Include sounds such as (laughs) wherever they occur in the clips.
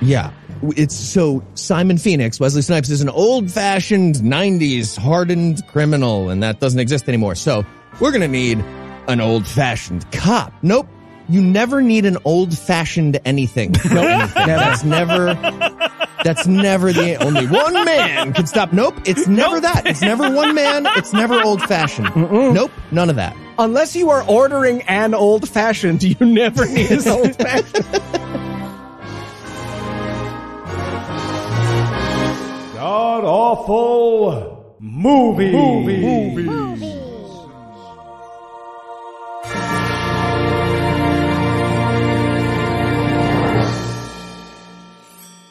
Yeah. It's so Simon Phoenix, Wesley Snipes is an old fashioned 90s hardened criminal, and that doesn't exist anymore. So we're going to need an old fashioned cop. Nope. You never need an old fashioned anything. (laughs) No, anything. That's never, that's never the, only one man can stop. Nope. It's never that. It's never one man. It's never old fashioned. Nope. None of that. Unless you are ordering an old fashioned, you never need an old fashioned. God awful movie. movie.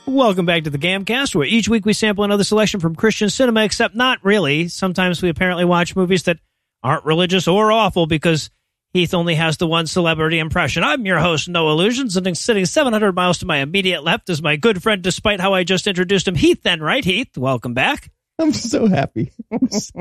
Welcome back to the Gamcast, where each week we sample another selection from Christian cinema, except not really. Sometimes we apparently watch movies that aren't religious or awful because Heath only has the one celebrity impression. I'm your host, Noah Lugeons, and sitting 700 miles to my immediate left is my good friend, despite how I just introduced him, Heath Enwright, Heath? Welcome back. I'm so happy. (laughs) it's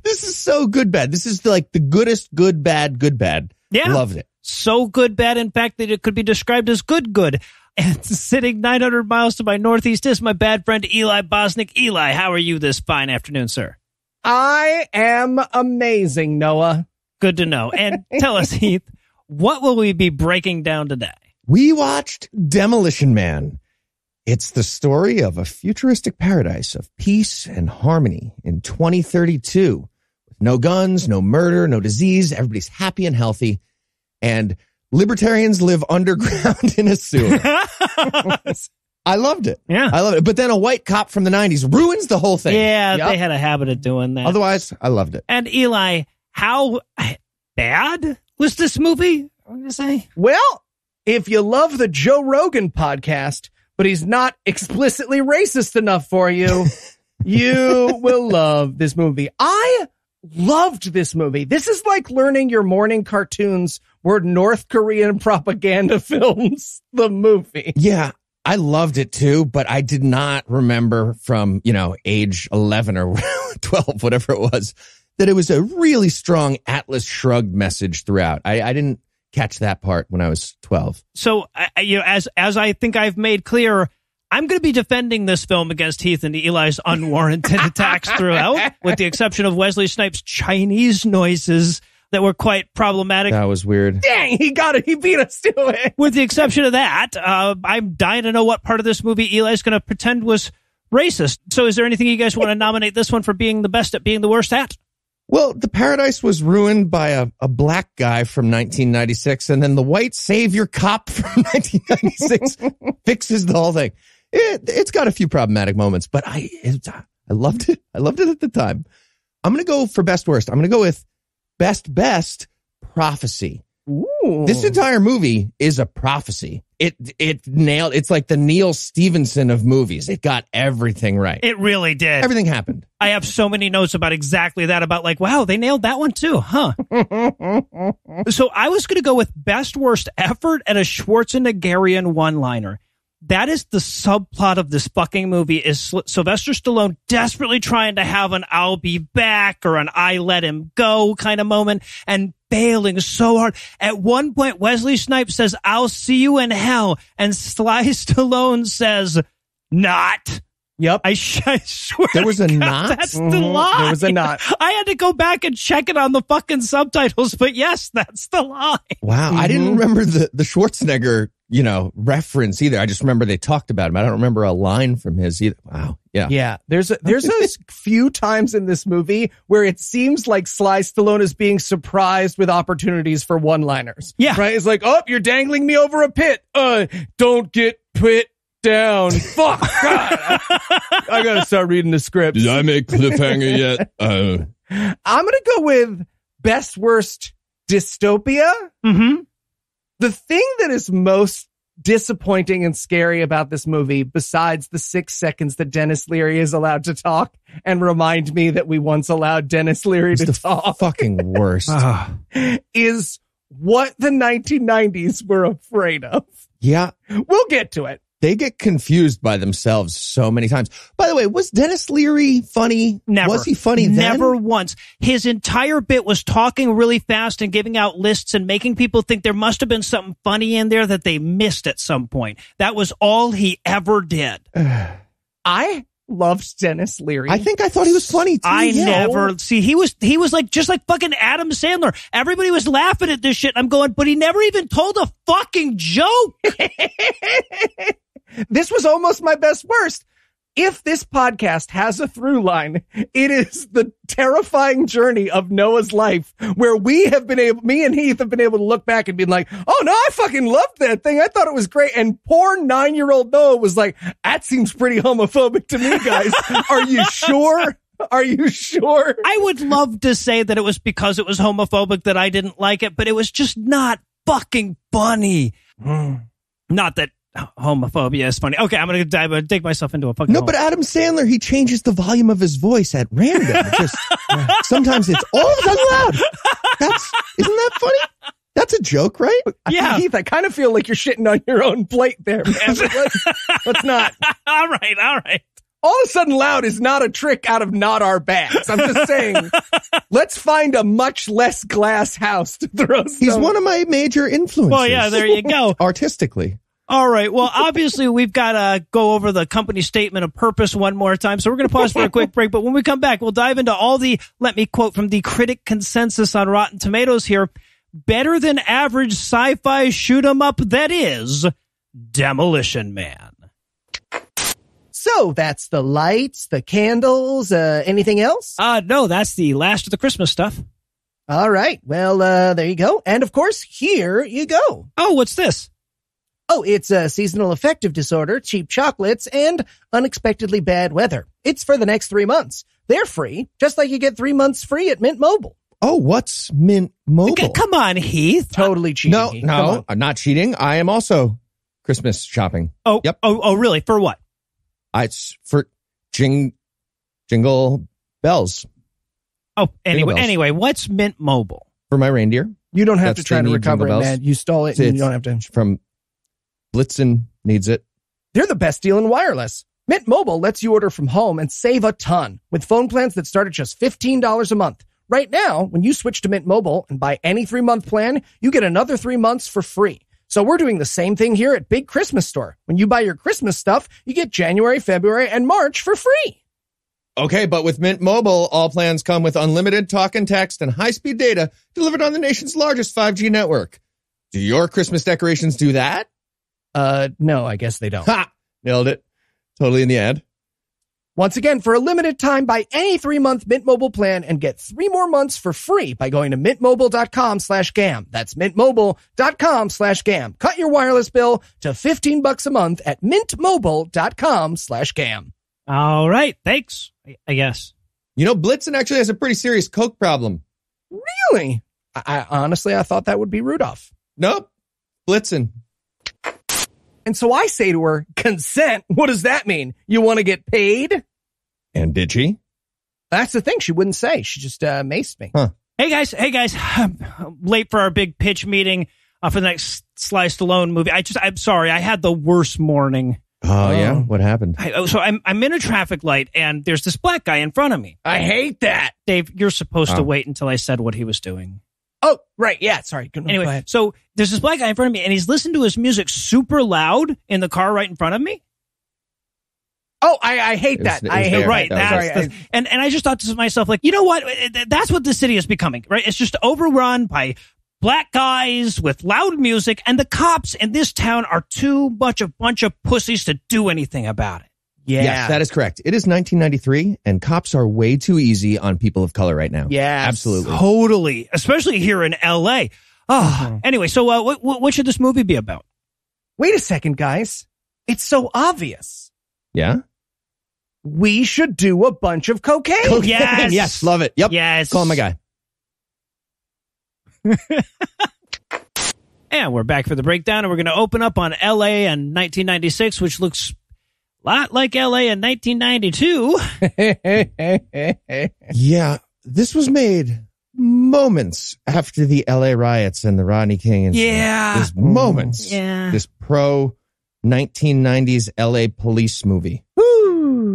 this is so good bad. This is like the goodest good bad good bad. Yeah. Loved it. So good, bad, in fact, that it could be described as good, good. (laughs) And sitting 900 miles to my northeast is my bad friend Eli Bosnick. Eli, how are you this fine afternoon, sir? I am amazing, Noah. Good to know. And (laughs) tell us, Heath, what will we be breaking down today? We watched Demolition Man. It's the story of a futuristic paradise of peace and harmony in 2032. With no guns, no murder, no disease. Everybody's happy and healthy. And libertarians live (laughs) underground in a sewer. (laughs) I loved it. Yeah. I loved it. But then a white cop from the 90s ruins the whole thing. Yeah, Yep. they had a habit of doing that. Otherwise, I loved it. and Eli, how bad was this movie? I'm gonna say. Well, if you love the Joe Rogan podcast, but he's not explicitly racist enough for you, (laughs) you will love this movie. I loved this movie. This is like learning your morning cartoons were North Korean (laughs) propaganda films, the movie. Yeah, I loved it too, but I did not remember from, you know, age 11 or (laughs) 12, whatever it was, that it was a really strong Atlas Shrugged message throughout. I, I didn't catch that part when I was 12. So, I- you know, as as I think I've made clear, I'm going to be defending this film against Heath and Eli's unwarranted (laughs) attacks throughout, with the exception of Wesley Snipes' Chinese noises that were quite problematic. That was weird. Dang, he got it. He beat us to it. With the exception of that, uh, I'm dying to know what part of this movie Eli's going to pretend was racist. So, is there anything you guys want to nominate this one for being the best at being the worst at? Well, the paradise was ruined by a, a black guy from 1996, and then the white savior cop (laughs) from 1996 (laughs) fixes the whole thing. It, it's got a few problematic moments, but I it, I loved it. I loved it at the time. I'm going to go for best worst. I'm going to go with best best prophecy. Ooh. This entire movie is a prophecy. It it nailed. It's like the Neal Stephenson of movies. It got everything right. It really did. everything happened. I have so many notes about exactly that. About like, wow, they nailed that one too, huh? (laughs) so I was going to go with best worst effort and a Schwarzeneggerian one liner. That is the subplot of this fucking movie. Is Syl- Sylvester Stallone desperately trying to have an "I'll be back" or an "I let him go" kind of moment, and failing so hard. At one point, Wesley Snipes says, "I'll see you in hell," and Sly Stallone says, "Not." Yep. I, sh- I swear There was a God, knot? That's the Mhm. line. There was a knot. I had to go back and check it on the fucking subtitles, but yes, that's the line. Wow, I didn't remember the the Schwarzenegger, you know, reference either. I just remember they talked about him. I don't remember a line from his either. Wow, yeah, Yeah, there's a, there's a few times in this movie where it seems like Sly Stallone is being surprised with opportunities for one-liners. Yeah. right. It's like, oh, you're dangling me over a pit. Uh, don't get pit down. (laughs) Fuck. God, I, I gotta start reading the script. Did I make cliffhanger yet? (laughs) Uh, I'm gonna go with best worst dystopia. Mm-hmm. The thing that is most disappointing and scary about this movie, besides the six seconds that Denis Leary is allowed to talk and remind me that we once allowed Denis Leary it's to the talk, fucking worst. (laughs) Ah. is what the 1990s were afraid of. yeah, We'll get to it. They get confused by themselves so many times. By the way, was Denis Leary funny? Never. Was he funny then? Never once. His entire bit was talking really fast and giving out lists and making people think there must have been something funny in there that they missed at some point. That was all he ever did. (sighs) I loved Denis Leary. I think I thought he was funny too. I yeah. never see he was he was like just like fucking Adam Sandler. Everybody was laughing at this shit. I'm going, but he never even told a fucking joke. (laughs) this was almost my best worst. If this podcast has a through line, it is the terrifying journey of Noah's life where we have been able, me and Heath have been able to look back and be like, Oh no, I fucking loved that thing. I thought it was great. And poor nine year old Noah was like, that seems pretty homophobic to me, guys. (laughs) Are you sure? Are you sure? I would love to say that it was because it was homophobic that I didn't like it, but it was just not fucking funny. Hmm. Not that homophobia is funny. Okay, I'm gonna dive, uh, dig myself into a fucking. No, hole. but Adam Sandler, he changes the volume of his voice at random. It (laughs) Just sometimes it's all of a sudden loud. That's isn't that funny? That's a joke, right? Yeah. Heath, I kind of feel like you're shitting on your own plate there, man. (laughs) Let's, let's not. all right, all right. all of a sudden loud is not a trick out of not our bags. I'm just saying, (laughs) let's find a much less glass house to throw. He's one of my major influences. Well, yeah, there you go. Artistically. All right. Well, obviously, we've got to go over the company statement of purpose one more time. So we're going to pause for a quick break. But when we come back, we'll dive into all the, let me quote from the critic consensus on Rotten Tomatoes here better than average sci fi shoot 'em up that is Demolition Man. So that's the lights, the candles, uh, anything else? Uh, no, that's the last of the Christmas stuff. All right. Well, uh, there you go. And of course, here you go. Oh, what's this? Oh, it's a seasonal affective disorder, cheap chocolates, and unexpectedly bad weather. It's for the next three months. They're free, just like you get three months free at Mint Mobile. Oh, what's Mint Mobile? Come on, Heath. Totally cheating. no, Come no. I'm not cheating. I am also Christmas shopping. Oh, Yep. Oh, oh, really? For what? I, it's for jing, jingle bells Oh, anyway, bells. anyway, what's Mint Mobile? for my reindeer You don't have That's to try to recover it, man. You stole it and you don't have to. from Blitzen needs it. They're the best deal in wireless. Mint Mobile lets you order from home and save a ton with phone plans that start at just $15 a month. Right now, when you switch to Mint Mobile and buy any three month plan, you get another three months for free. So we're doing the same thing here at Big Christmas Store. When you buy your Christmas stuff, you get January, February, and March for free. Okay, but with Mint Mobile, all plans come with unlimited talk and text and high-speed data delivered on the nation's largest 5G network. Do your Christmas decorations do that? Uh, no, I guess they don't. Ha! Nailed it. Totally in the ad. Once again, for a limited time, buy any three-month Mint Mobile plan and get three more months for free by going to mintmobile.com slash gam. That's mintmobile.com slash gam. Cut your wireless bill to 15 bucks a month at mintmobile.com slash gam. All right, thanks. I- I guess. You know, Blitzen actually has a pretty serious Coke problem. Really? I, I honestly, I thought that would be Rudolph. Nope. Blitzen. And so I say to her, consent. What does that mean? You want to get paid? And did she? That's the thing. She wouldn't say. She just, uh, maced me. Hey guys, hey guys, I'm (sighs) late for our big pitch meeting uh, for the next Sly Stallone movie. I just, I'm sorry, I had the worst morning. Oh, Oh. yeah? What happened? I, oh, so I'm, I'm in a traffic light and there's this black guy in front of me. I hate that. Dave, you're supposed Oh. to wait until I said what he was doing. Oh, right. Yeah. Sorry. Go, go Anyway, ahead. so there's this black guy in front of me and he's listening to his music super loud in the car right in front of me. Oh, I, I hate It was- that. I hate there. Right. That That's Sorry, the, and and I just thought to myself, like, you know what? That's what the city is becoming, right? It's just overrun by black guys with loud music, and the cops in this town are too much of a bunch of pussies to do anything about it. Yeah. Yes, that is correct. It is 1993, and cops are way too easy on people of color right now. yeah. Absolutely. Totally, especially here in L.A. Oh, anyway, so uh, what, what what should this movie be about? Wait a second, guys. It's so obvious. Yeah? We should do a bunch of cocaine. Cocaine. Yes. (laughs) Yes, love it. Yep. Yes, Call him my guy. (laughs) And we're back for the breakdown, and we're going to open up on L.A. in 1996, which looks a lot like L.A. in 1992. (laughs) Yeah, this was made moments after the LA riots and the Rodney King incident. Yeah. There's moments. Yeah. This pro 1990s LA police movie.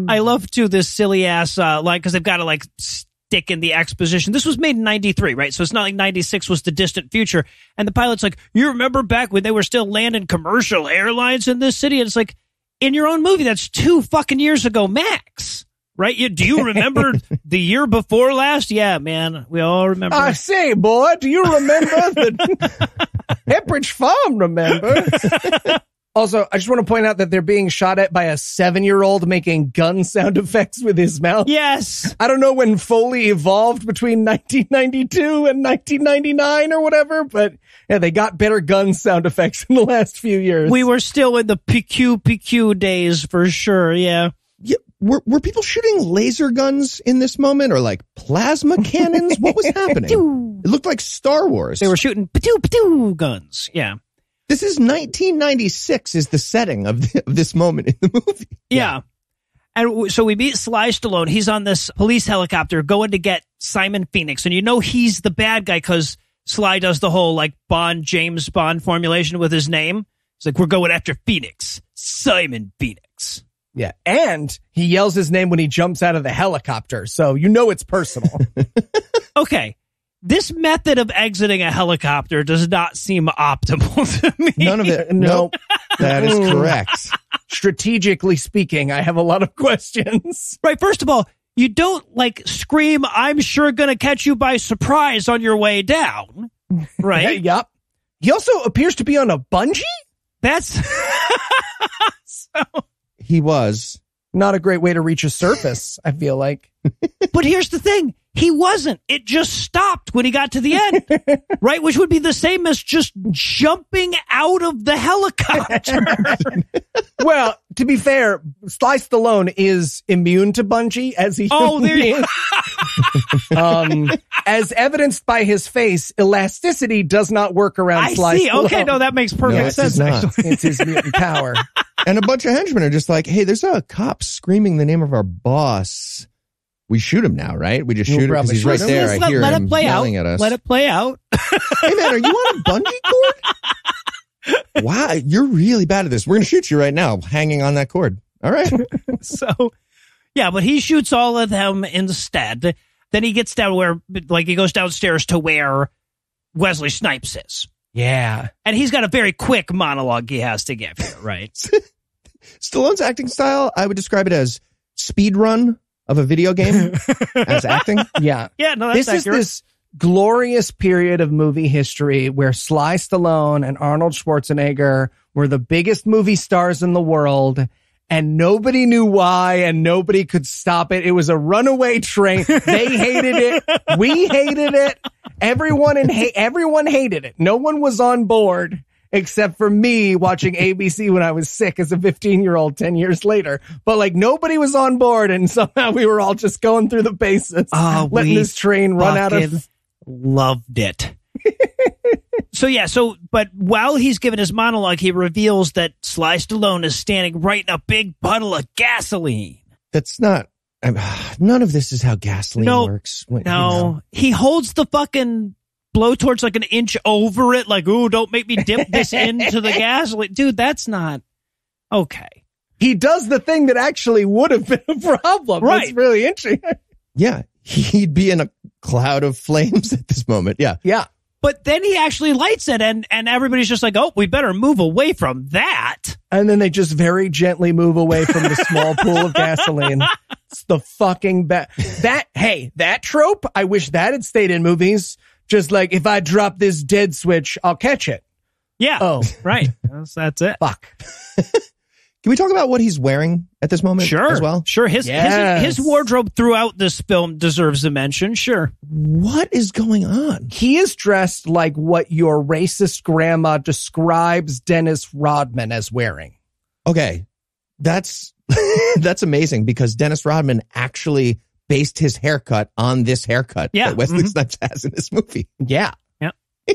I love too this silly ass uh, line because they've got to like stick in the exposition. This was made in '93, right? So it's not like '96 was the distant future. And the pilot's like, "You remember back when they were still landing commercial airlines in this city?" And it's like, in your own movie, that's two fucking years ago, max. Right? You, do you remember (laughs) the year before last? Yeah, man, we all remember. I say, boy, do you remember the (laughs) Pepperidge Farm? Remember? (laughs) also, I just want to point out that they're being shot at by a seven-year-old making gun sound (laughs) effects with his mouth. yes. I don't know when Foley evolved between 1992 and 1999 or whatever, but yeah, they got better gun sound effects (laughs) in the last few years. We were still in the PQ PQ days for sure. Yeah. Yeah, were were people shooting laser guns in this moment or like plasma cannons? what was (laughs) happening? It looked like Star Wars. They were shooting patoo patoo guns. Yeah. This is 1996 is the setting of, the, of this moment in the movie. Yeah. And so we meet Sly Stallone. He's on this police helicopter going to get Simon Phoenix. And you know he's the bad guy because Sly does the whole like Bond, James Bond formulation with his name. It's like, we're going after Phoenix, Simon Phoenix. yeah, and he yells his name when he jumps out of the helicopter, so you know it's personal. (laughs) Okay. This method of exiting a helicopter does not seem optimal (laughs) to me. None of it. (laughs) No. Nope. That is (laughs) correct. Strategically speaking, I have a lot of questions. Right. First of all, you don't like scream, I'm sure going to catch you by surprise on your way down. Right. yep. He also appears to be on a bungee. That's so. He was. Not a great way to reach a surface. I feel like. But here's the thing. He wasn't. It just stopped when he got to the end. (laughs) right? Which would be the same as just jumping out of the helicopter. (laughs) Well, to be fair, Sly Stallone is immune to bungee as he. Oh, there you (laughs) um, as evidenced by his face, elasticity does not work around I Sly see. Stallone. Okay. No, that makes perfect it sense. does not. it's his mutant power. And a bunch of henchmen are just like, hey, there's a cop screaming the name of our boss. We shoot him now, right? We just We'll shoot him because he's right him. there. Just I let, hear let him it play out. yelling at us. Let it play out. (laughs) hey man, are you on a bungee cord? (laughs) wow, you're really bad at this. We're gonna shoot you right now, hanging on that cord. All right. (laughs) so yeah, but he shoots all of them instead. Then he gets down where, like, he goes downstairs to where Wesley Snipes is. Yeah. And he's got a very quick monologue he has to give here, right? Stallone's acting style, I would describe it as speed run of a video game (laughs) as acting. Yeah. yeah, no, that's this is this glorious period of movie history where Sly Stallone and Arnold Schwarzenegger were the biggest movie stars in the world. And nobody knew why, and nobody could stop it. It was a runaway train. They (laughs) hated it. We hated it. Everyone in ha- everyone hated it. No one was on board except for me watching ABC when I was sick as a 15 year old 10 years later. But like nobody was on board, and (laughs) somehow we were all just going through the bases, Oh, ah, letting this train run out of loved it. (laughs) so yeah, so but while he's giving his monologue, he reveals that Sly Stallone is standing right in a big puddle of gasoline. That's not. I'm, (sighs) none of this is how gasoline No, works. When- you No, know. he holds the fucking blowtorch like an inch over it, like, ooh, don't make me dip this (laughs) into the gasoline. Dude, that's not okay. he does the thing that actually would have been a problem. Right. That's really interesting. (laughs) Yeah, he'd be in a cloud of flames at this moment. Yeah. yeah. But then he actually lights it and, and everybody's just like, oh, we better move away from that. And then they just very gently move away from the small pool of gasoline. (laughs) It's the fucking best. That, hey, that trope, I wish that had stayed in movies. Just like, if I drop this dead switch, I'll catch it. Yeah. Oh, Right. (laughs) That's, that's it. fuck. Can we talk about what he's wearing at this moment Sure. as well? Sure. His, Yes. his his wardrobe throughout this film deserves a mention. Sure. What is going on? He is dressed like what your racist grandma describes Dennis Rodman as wearing. Okay, that's (laughs) that's amazing because Dennis Rodman actually based his haircut on this haircut Yeah. that Wesley Mhm. Snipes has in this movie. Yeah. Yeah. (laughs)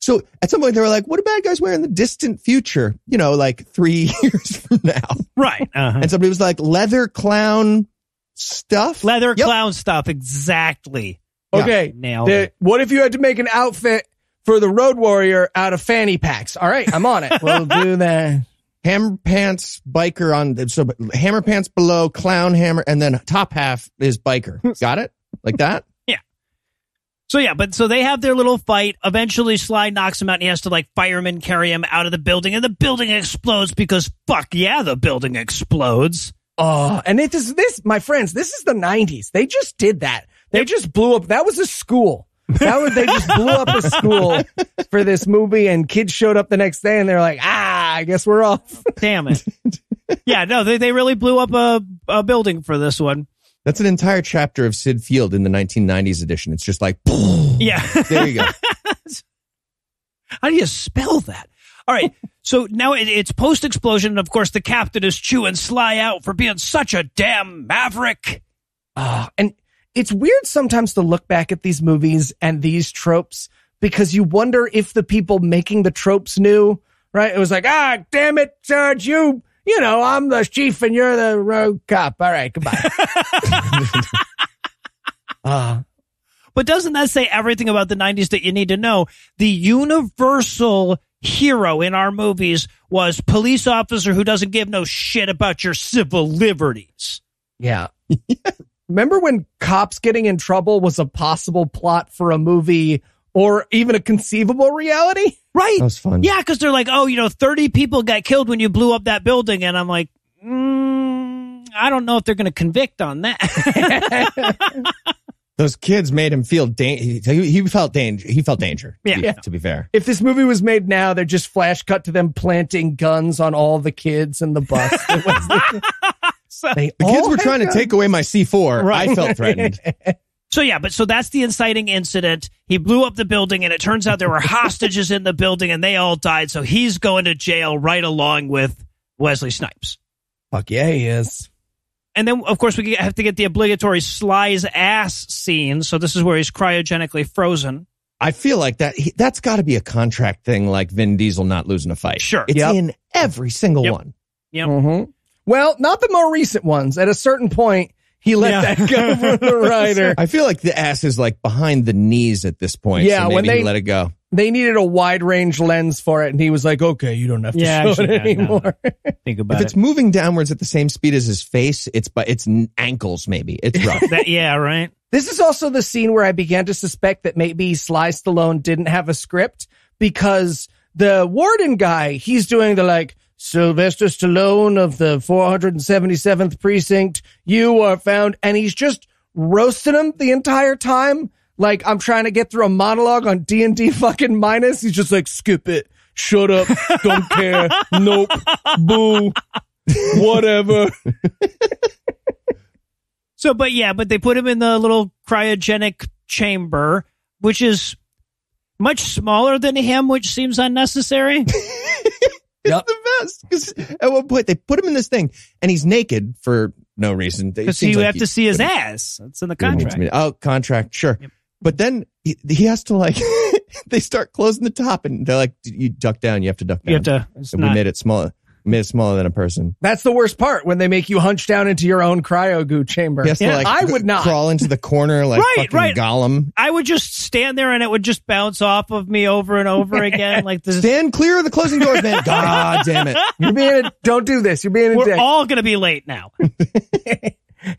So at some point they were like, "What do bad guys wear in the distant future?" You know, like three (laughs) years from now. Right. Uh-huh. And somebody was like, "Leather clown stuff." Leather Yep. clown stuff. Exactly. Yeah. Okay. Nailed The- it. what if you had to make an outfit for the Road Warrior out of fanny packs? All right, I'm on it. (laughs) We'll do that. Hammer pants biker on so hammer pants below clown hammer and then top half is biker. (laughs) Got it? Like that? (laughs) Yeah. So yeah, but so they have their little fight. Eventually, Sly knocks him out, and he has to like fireman carry him out of the building, and the building explodes because fuck yeah, the building explodes. Oh, and it is this, my friends, this is the 90s. They just did that. They just blew up. That was a school. That would they just blew up a school for this movie, and kids showed up the next day, and they're like, ah, I guess we're off. Damn it. yeah, no, they, they really blew up a, a building for this one. That's an entire chapter of Syd Field in the 1990s edition. It's just like, Yeah. there you go. (laughs) How do you spell that? All right. So now it, it's post explosion. And of course, the captain is chewing Sly out for being such a damn maverick. Ah, and it's weird sometimes to look back at these movies and these tropes because you wonder if the people making the tropes knew, right? It was like, ah, damn it, Sarge, you, you know, I'm the chief and you're the rogue cop. All right, goodbye. Ah, (laughs) (laughs) But doesn't that say everything about the 90s that you need to know? The universal hero in our movies was police officer who doesn't give no shit about your civil liberties. yeah. (laughs) Remember when cops getting in trouble was a possible plot for a movie or even a conceivable reality? Right. That was fun. Yeah, because they're like, oh, you know, 30 people got killed when you blew up that building. And I'm like, mm, I don't know if they're going to convict on that. (laughs) Those kids made him feel da- he, he felt danger. He felt danger. Yeah. to be- Yeah. To be fair. If this movie was made now, they're just flash cut to them planting guns on all the kids in the bus. (laughs) It was- they The kids were had trying to take away my C4. Right. I felt threatened. (laughs) So yeah, but so that's the inciting incident. He blew up the building and it turns out there were hostages in the building and they all died. So he's going to jail right along with Wesley Snipes. Fuck yeah, he is. And then of course we have to get the obligatory Sly's ass scene. So this is where he's cryogenically frozen. I feel like that he, that's got to be a contract thing like Vin Diesel not losing a fight. Sure. It's Yep. in every single Yep. one. Yep. Mhm. Well, not the more recent ones. At a certain point, he let Yeah. that go from the (laughs) writer. I feel like the ass is like behind the knees at this point. Yeah, so maybe when he they- let it go. They needed a wide range lens for it, and he was like, "Okay, you don't have to Yeah, show actually, it yeah, no, anymore." (laughs) Think If about it's moving downwards at the same speed as his face, it's but it's ankles maybe. It's rough. (laughs) That, yeah, right. This is also the scene where I began to suspect that maybe Sly Stallone didn't have a script because the warden guy, he's doing the like, Sylvester Stallone of the 477th precinct, you are found, and he's just roasting him the entire time. Like I'm trying to get through a monologue on D and D fucking minus. He's just like, skip it, shut up, don't care, nope, boo, whatever. (laughs) So, but yeah, but they put him in the little cryogenic chamber, which is much smaller than him, which seems unnecessary. (laughs) Yep. the best. 'Cause at one point they put him in this thing and he's naked for no reason. Because you like have to see his ass. It's in the contract. Oh, contract, sure. But then he, he has to like, (laughs) they start closing the top and they're like, you duck down, you have to duck down. You have to. It's And we not, made it smaller, made smaller than a person. That's the worst part when they make you hunch down into your own cryo goo chamber. He has Yeah, to like I would not. crawl into the corner like Right, fucking right. Gollum. I would just stand there and it would just bounce off of me over and over (laughs) again. Like this. Stand clear of the closing doors, man. (laughs) God damn it. You're being a, don't do this. You're being a We're dick. all going to be late now. (laughs)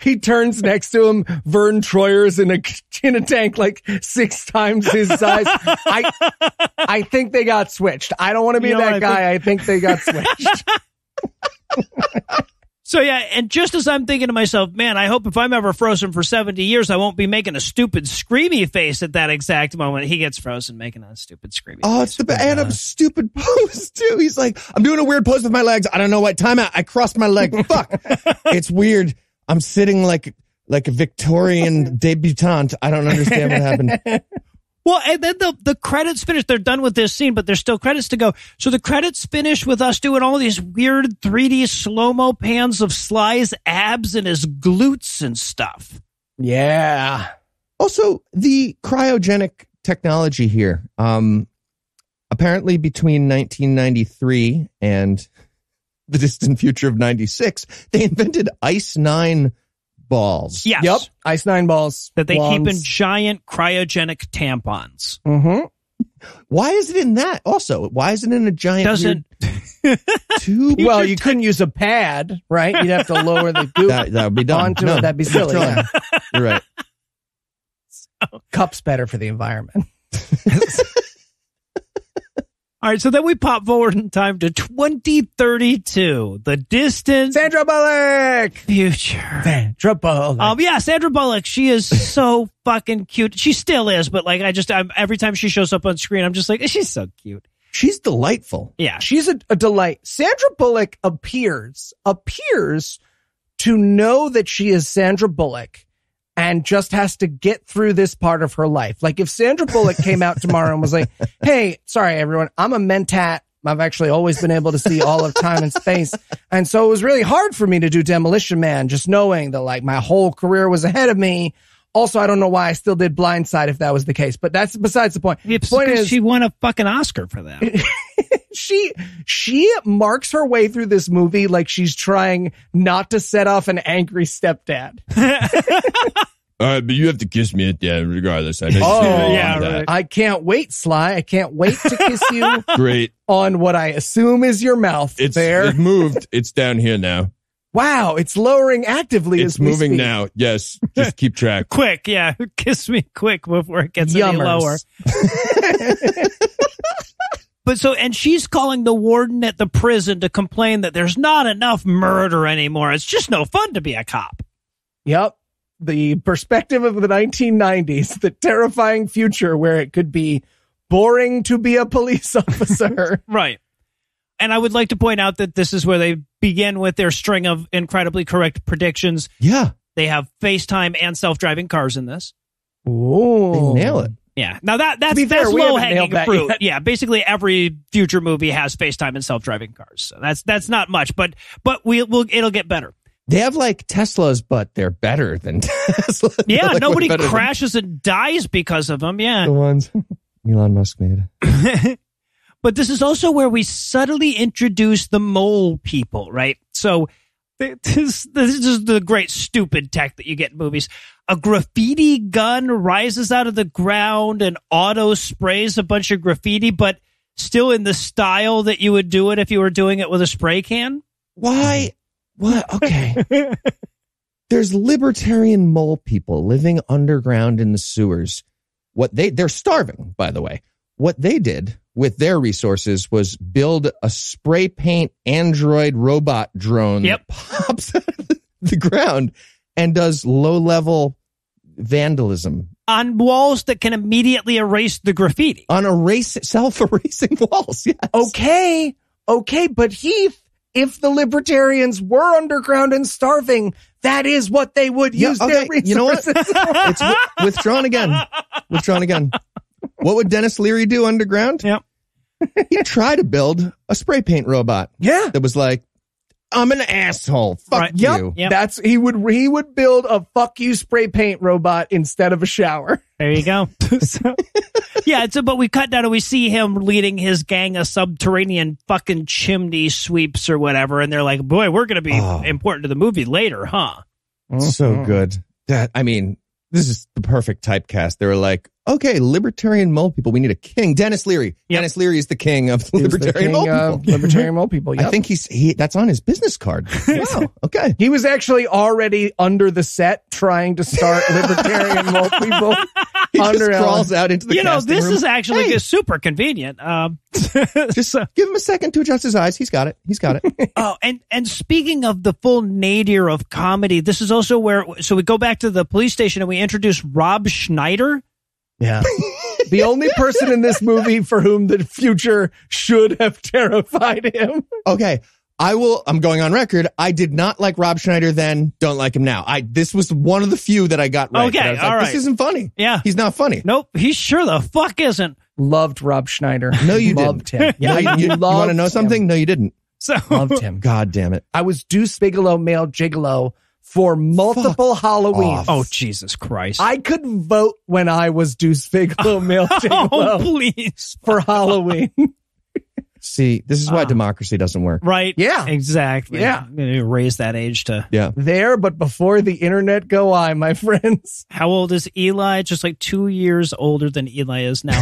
he turns next to him. Vern Troyer's in a in a tank like six times his size. I I think they got switched. I don't want to be You know that I guy. I think they got (laughs) switched. So yeah, and just as I'm thinking to myself, man, I hope if I'm ever frozen for 70 years, I won't be making a stupid screamy face at that exact moment. He gets frozen making a stupid screamy Oh, face. it's the ba- and a uh, stupid (laughs) pose too. He's like, I'm doing a weird pose with my legs. I don't know what. Time out. I crossed my leg. Fuck. (laughs) it's weird. I'm sitting like like a Victorian (laughs) debutante. I don't understand what happened. (laughs) Well, and then the, the credits finish. They're done with this scene, but there's still credits to go. So the credits finish with us doing all these weird 3D slow mo pans of Sly's abs and his glutes and stuff. yeah. Also, the cryogenic technology here. Um, apparently, between 1993 and the distant future of 96, they invented Ice Nine balls. Yes. Yep. Ice nine balls That they keep in giant cryogenic tampons. Mm-hmm. Why is it in that? Also, why is it in a giant? Doesn't (laughs) weird- Two. well, you couldn't use a pad, right? You'd have to lower the goop that that would be dumb. onto No, it. That'd be silly. Yeah. You're right. (laughs) Cups better for the environment. (laughs) All right, so then we pop forward in time to 2032, the distant Sandra Bullock. future. Sandra Bullock. Um, yeah, Sandra Bullock. She is so (laughs) fucking cute. She still is, but like, I just, I'm, every time she shows up on screen, I'm just like, she's so cute. She's delightful. Yeah, She's a, a delight. Sandra Bullock appears appears to know that she is Sandra Bullock and just has to get through this part of her life. Like if Sandra Bullock came out tomorrow and was like, (laughs) "Hey, sorry everyone, I'm a mentat. I've actually always been able to see all of time and space, and so it was really hard for me to do Demolition Man, just knowing that like my whole career was ahead of me." Also, I don't know why I still did Blindside if that was the case, but that's besides the point. It's point is, she won a fucking Oscar for that. (laughs) she she marks her way through this movie like she's trying not to set off an angry stepdad. (laughs) All right, but you have to kiss me at the end, regardless. I know. Oh, yeah, right. I can't wait, Sly. I can't wait to kiss you (laughs) Great. on what I assume is your mouth. It's there. it moved. It's down here now. wow, it's lowering actively It's as moving speak. now. Yes. Just keep track. (laughs) quick, yeah, kiss me quick before it gets any Yummers. lower. But so, and she's calling the warden at the prison to complain that there's not enough murder anymore. It's just no fun to be a cop. Yep. The perspective of the 1990s, the terrifying future where it could be boring to be a police (laughs) officer. Right. And I would like to point out that this is where they begin with their string of incredibly correct predictions. Yeah. They have FaceTime and self-driving cars in this. Oh, They nail it. Yeah. Now that that's that's low hanging fruit. yet. Yeah. Basically, every future movie has FaceTime and self-driving cars. So that's that's not much, but but we will it'll get better. They have like Teslas, but they're better than (laughs) Tesla. Yeah. like, nobody better than crashes and dies because of them. Yeah. The ones (laughs) Elon Musk made. (laughs) but this is also where we subtly introduce the mole people, right? So this, this is the great stupid tech that you get in movies. A graffiti gun rises out of the ground and auto sprays a bunch of graffiti, but still in the style that you would do it if you were doing it with a spray can. Why? What? Okay. (laughs) There's libertarian mole people living underground in the sewers. What they they're starving, by the way. What they did with their resources was build a spray paint android robot drone Yep. that pops (laughs) out of the ground and does low level vandalism On walls that can immediately erase the graffiti. on erase self erasing (laughs) walls. Yes. Okay, okay, but Heath, if the libertarians were underground and starving, that is what they would Yeah, use okay, their resources. you know what? for. it's wi- withdrawn again. Withdrawn again. What would Denis Leary do underground? Yeah. (laughs) He'd try to build a spray paint robot yeah. that was like, I'm an asshole. Fuck Right. You. Yep. That's he would he would build a fuck you spray paint robot instead of a shower. (laughs) There you go. (laughs) So- yeah, it's a, but we cut down and we see him leading his gang of subterranean fucking chimney sweeps or whatever, and they're like, "Boy, we're gonna be Oh. important to the movie later, huh?" So mm-hmm. good. That I mean, this is the perfect typecast. They were like, okay, libertarian mole people. We need a king. Denis Leary. Yep. Denis Leary is the king of the He's the libertarian king mole of people. libertarian mole people. I think he's he. That's on his business card. (laughs) Wow. Okay. he was actually already under the set trying to start (laughs) libertarian mole people. He Under just crawls out into the you know, this room. is actually Hey. super convenient. Um, (laughs) Just give him a second to adjust his eyes. He's got it. He's got it. oh, and and speaking of the full nadir of comedy, this is also where so we go back to the police station and we introduce Rob Schneider. Yeah. (laughs) the only person in this movie for whom the future should have terrified him. Okay. I will. I'm going on record. I did not like Rob Schneider then. Don't like him now. I. This was one of the few that I got right. Okay, that I was like, all right. This isn't funny. Yeah. He's not funny. Nope, he sure the fuck isn't. Loved Rob Schneider. No, you loved didn't. him. Yeah, you, you, loved want to know him. something? No, you didn't. So Loved him. God damn it. I was Deuce Bigalow, male gigolo for multiple Halloweens. Oh Jesus Christ! I could vote when I was Deuce Bigalow, (laughs) male oh gigolo please, for Halloween. (laughs) See, this is why Ah. democracy doesn't work. right? Yeah. exactly. Yeah. I'm gonna raise that age to. Yeah. there, but before the internet go I, my (laughs) friends. How old is Eli? Just like two years older than Eli is now.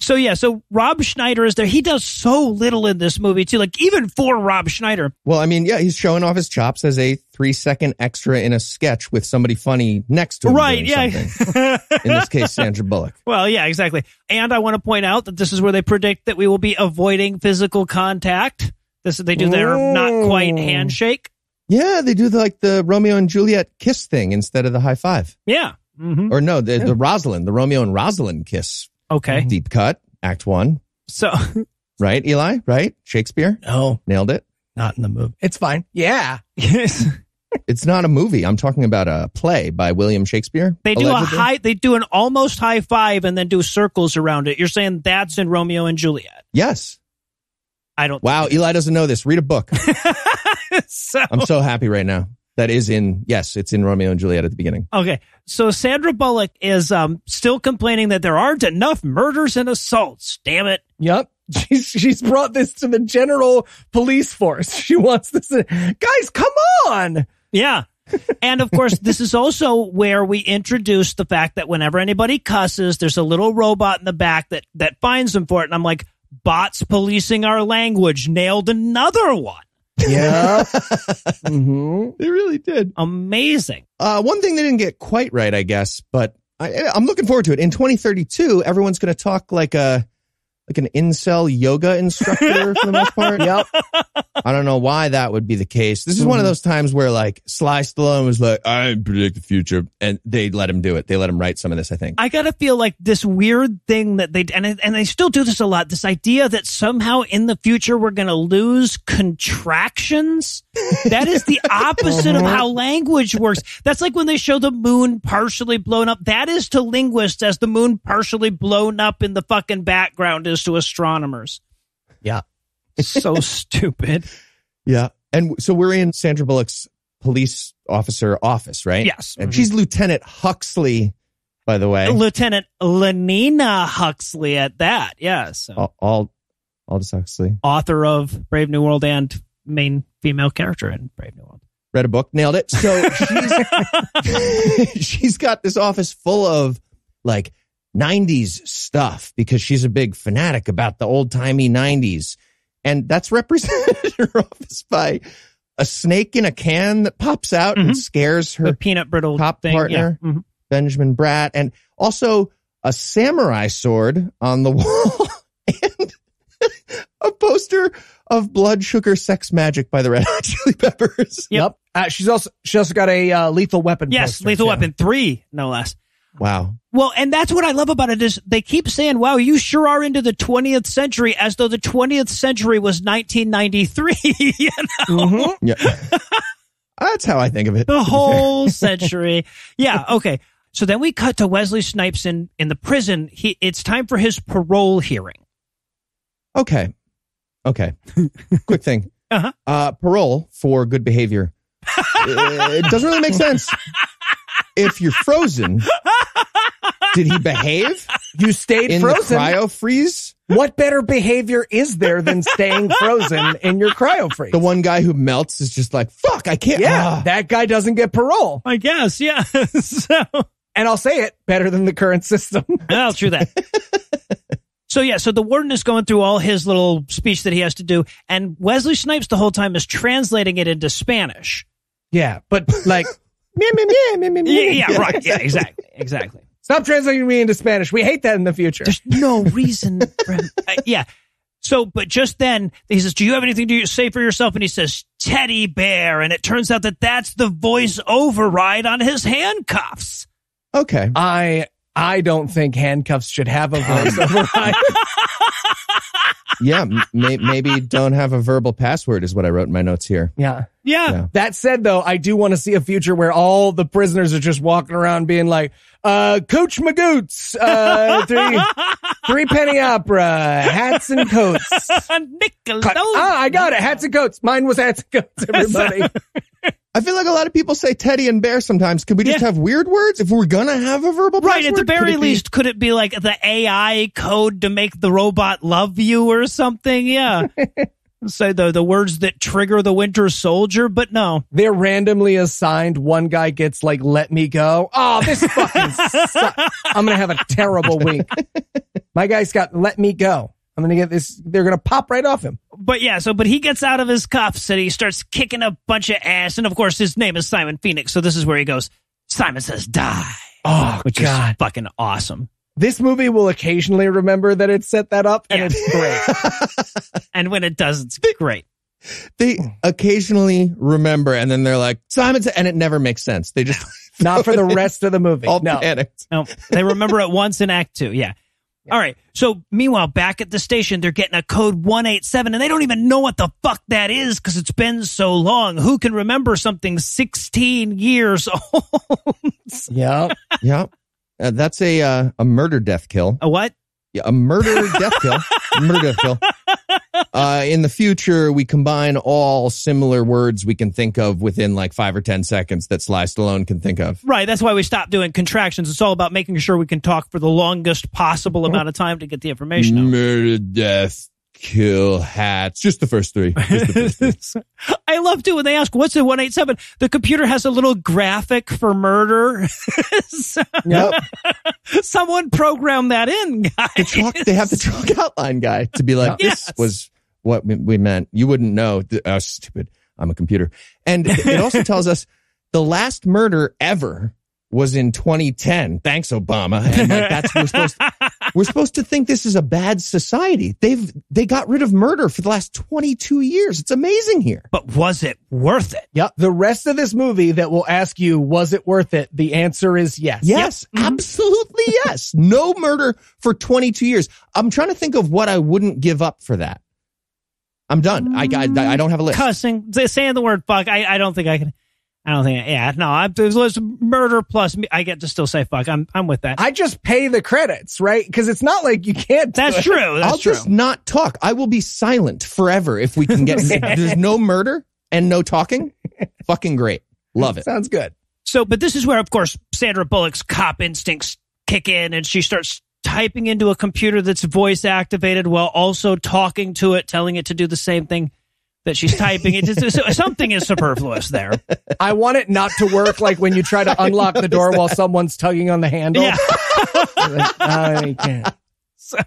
So yeah, so Rob Schneider is there. He does so little in this movie too. Like even for Rob Schneider, Well, I mean, yeah, he's showing off his chops as a three second extra in a sketch with somebody funny next to him. right? Yeah. (laughs) In this case, Sandra Bullock. well, yeah, exactly. And I want to point out that this is where they predict that we will be avoiding physical contact. This they do their not quite handshake. Yeah, they do the, like the Romeo and Juliet kiss thing instead of the high five. Yeah. hmm Or no, the, the Rosalind, the Romeo and Rosalind kiss. Okay. Deep cut, act one. So (laughs) Right, Eli? Right? Shakespeare? No, Nailed it. not in the movie. It's fine. Yeah. yes. (laughs) It's not a movie. I'm talking about a play by William Shakespeare. They do allegedly. a high. They do an almost high five and then do circles around it. You're saying that's in Romeo and Juliet? Yes. I don't. Wow, Eli doesn't know this. Read a book. (laughs) so I'm so happy right now. That is in, yes, it's in Romeo and Juliet at the beginning. okay. So Sandra Bullock is um still complaining that there aren't enough murders and assaults. Damn it. Yep. (laughs) She's she's brought this to the general police force. She wants this. Guys, come on. Yeah. and of course, this is also where we introduce the fact that whenever anybody cusses, there's a little robot in the back that that finds them for it. And I'm like, bots policing our language nailed another one. Yeah. (laughs) hmm They really did. Amazing. Uh, one thing they didn't get quite right, I guess, but I, I'm looking forward to it. In 2032, everyone's going to talk like a like an incel yoga instructor for the most part. (laughs) Yep. I don't know why that would be the case. This is one of those times where like Sly Stallone was like, "I predict the future," and they let him do it. They let him write some of this. I think. I gotta feel like this weird thing that they and and they still do this a lot. This idea that somehow in the future we're gonna lose contractions. That is the (laughs) opposite of uh-huh. how language works. That's like when they show the moon partially blown up. That is to linguists as the moon partially blown up in the fucking background is to astronomers. Yeah. So (laughs) stupid. Yeah. And so we're in Sandra Bullock's police officer office, right? Yes. And mm-hmm. she's Lieutenant Huxley, by the way. Lieutenant Lenina Huxley at that. Yes. So, All, all Aldous Huxley. author of Brave New World and main female character in Brave New World. Read a book, nailed it. So (laughs) she's, (laughs) she's got this office full of like 90s stuff because she's a big fanatic about the old timey 90s. And that's represented in (laughs) her office by a snake in a can that pops out Mhm. and scares her the peanut brittle top thing. partner. Yeah. Mhm. Benjamin Bratt, and also a samurai sword on the (laughs) wall and (laughs) a poster of Blood Sugar Sex Magik by the Red Hot Chili Peppers. Yep. Uh, she's also she also got a uh, lethal weapon. Yes, poster, Lethal too. Weapon 3, no less. Wow. Well, and that's what I love about it is they keep saying, wow, you sure are into the 20th century as though the 20th century was 1993. (laughs) you know? Mhm. Yeah. (laughs) That's how I think of it. the to be fair. whole century. Yeah. Okay. So then we cut to Wesley Snipes in, in the prison. He, it's time for his parole hearing. Okay. Okay. (laughs) Quick thing. Uh-huh. Uh, parole for good behavior. it doesn't really make sense. If you're frozen, did he behave You stayed in frozen. the cryo freeze? what better behavior is there than staying frozen in your cryo freeze? The one guy who melts is just like, fuck, I can't. yeah, ah." that guy doesn't get parole. I guess. Yeah. (laughs) so. And I'll say it better than the current system. (laughs) I'll true that. so yeah, so the warden is going through all his little speech that he has to do, and Wesley Snipes the whole time is translating it into Spanish. yeah, but like, meh, meh, meh, meh, meh, meh. Yeah, yeah, right. (laughs) Yeah, exactly, exactly. Stop translating me into Spanish. We hate that in the future. There's no reason. (laughs) For him. Uh, yeah. So, but just then he says, "Do you have anything to say for yourself?" And he says, "Teddy bear," and it turns out that that's the voice override on his handcuffs. Okay. I I don't think handcuffs should have a voice (laughs) override. Yeah. may, maybe don't have a verbal password is what I wrote in my notes here. yeah. Yeah. Yeah. That said, though, I do want to see a future where all the prisoners are just walking around being like, uh, Coach Magoots, uh, three, (laughs) three penny opera, hats and coats. (laughs) Nickelodeon. Ah, I got it. Hats and coats. Mine was hats and coats, everybody. (laughs) I feel like a lot of people say Teddy and Bear sometimes. Can we just Yeah. have weird words if we're gonna have a verbal Right, at password? the Could very be- least, could it be like the AI code to make the robot love you or something? Yeah. (laughs) say the the words that trigger the Winter Soldier, but no. They're randomly assigned. One guy gets like, let me go. Oh, this fucking (laughs) sucks. I'm going to have a terrible week. My guy's got let me go. I'm going to get this. They're going to pop right off him. But yeah, so but he gets out of his cuffs and he starts kicking a bunch of ass, and of course his name is Simon Phoenix, so this is where he goes. Simon says, "Die," Oh, which is fucking awesome. This movie will occasionally remember that it set that up, and Yeah. it's great. (laughs) And when it does, it's great. They occasionally remember, and then they're like Simon, and it never makes sense. They just (laughs) Not for the (laughs) rest of the movie. all no. panicked. No, they remember it once in Act Two. Yeah. All right. So meanwhile, back at the station, they're getting a code 187 and they don't even know what the fuck that is because it's been so long. Who can remember something 16 years (laughs) old? Yeah. Yeah, uh, that's a uh, a murder death kill. a what? Yeah, a murder death kill. (laughs) Murder death kill. Uh, in the future, we combine all similar words we can think of within like five or ten seconds that Sly Stallone can think of. Right. That's why we stopped doing contractions. It's all about making sure we can talk for the longest possible amount of time to get the information out. Murder, death, kill, hats. Just the first three. The first three. (laughs) I love too when they ask, what's a 187? The computer has a little graphic for murder. (laughs) So- Yep. (laughs) Someone programmed that in, guys. The chalk, they have the chalk outline guy to be like, Yes. this was what we- we meant. You wouldn't know. Th- Oh, stupid. I'm a computer. And it also tells us the last murder ever was in 2010. Thanks, Obama. And like, that's we're supposed we're supposed to think this is a bad society. They've they got rid of murder for the last 22 years. It's amazing here. But was it worth it? Yep. The rest of this movie that will ask you, was it worth it? The answer is yes. Yes, mm-hmm. absolutely yes. No murder for 22 years. I'm trying to think of what I wouldn't give up for that. I'm done. I, I, I don't have a list. Cussing, saying the word fuck. I, I don't think I can. I don't think. Yeah, no. I, there's there's murder plus. me- I get to still say fuck. I'm I'm with that. I just pay the credits, right? Because it's not like you can't. do That's it. true. That's I'll true. just not talk. I will be silent forever if we can get. (laughs) there's no murder and no talking. Fucking great. Love it. Sounds good. So, but this is where, of course, Sandra Bullock's cop instincts kick in, and she starts typing into a computer that's voice activated while also talking to it, telling it to do the same thing that she's typing. It just, so something is superfluous there. (laughs) I want it not to work like when you try to unlock the door while someone's tugging on the handle. Yeah. (laughs) Like, I can't. So,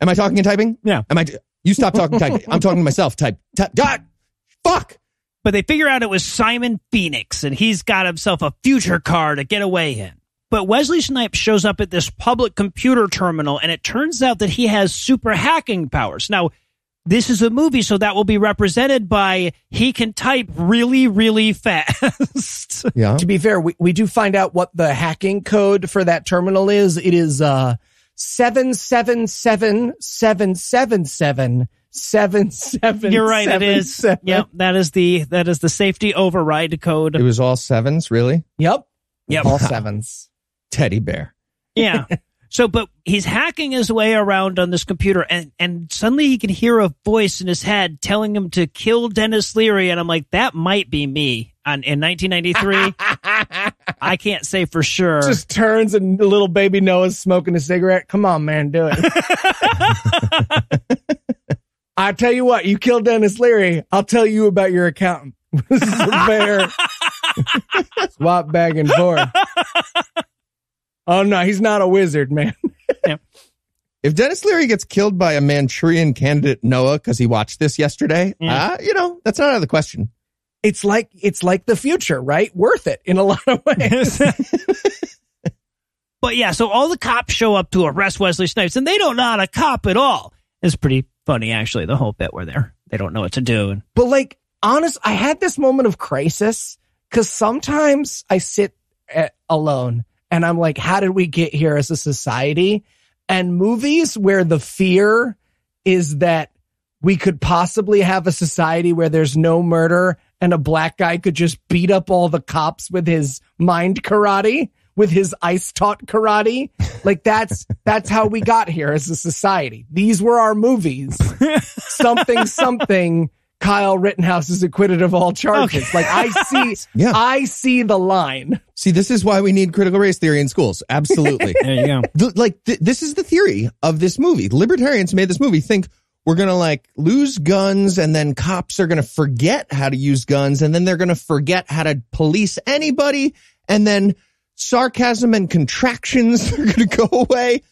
Am I talking and typing? Yeah. Am I? You stop talking typing. I'm talking to myself. Type. type God. Fuck. but they figure out it was Simon Phoenix, and he's got himself a future car to get away in. But Wesley Snipes shows up at this public computer terminal, and it turns out that he has super hacking powers. Now, this is a movie, so that will be represented by he can type really, really fast. (laughs) Yeah. To be fair, we, we do find out what the hacking code for that terminal is. It is uh seven seven seven seven seven seven seven seven. You're right, it seven, is. seven. Yep, that is the that is the safety override code. It was all sevens, really. Yep. Yep. All (laughs) sevens. Teddy bear. Yeah. So, but he's hacking his way around on this computer, and and suddenly he can hear a voice in his head telling him to kill Denis Leary, and I'm like, that might be me. On in 1993, (laughs) I can't say for sure. Just turns and little baby Noah's smoking a cigarette. Come on, man, do it. (laughs) I tell you what, you kill Denis Leary, I'll tell you about your accountant. (laughs) this is a fair swap back and forth. Oh no, he's not a wizard, man. (laughs) If Denis Leary gets killed by a Manchurian candidate Noah because he watched this yesterday, Yeah. uh, you know, that's not out of the question. It's like it's like the future, right? Worth it in a lot of ways. (laughs) (laughs) but yeah, so all the cops show up to arrest Wesley Snipes, and they don't know how to cop at all. It's pretty funny, actually. The whole bit where they're they don't know what to do, and But like, honest, I had this moment of crisis because sometimes I sit at, alone and I'm like, how did we get here as a society? And movies where the fear is that we could possibly have a society where there's no murder and a black guy could just beat up all the cops with his mind karate, with his ice taught karate. Like that's, that's how we got here as a society. These were our movies. (laughs) something, something. Kyle Rittenhouse is acquitted of all charges. Okay. Like I see, (laughs) Yeah. I see the line. See, this is why we need critical race theory in schools. Absolutely. (laughs) there you go. Th- like th- this is the theory of this movie. Libertarians made this movie think we're going to like lose guns and then cops are going to forget how to use guns and then they're going to forget how to police anybody. And then sarcasm and contractions (laughs) are going to go away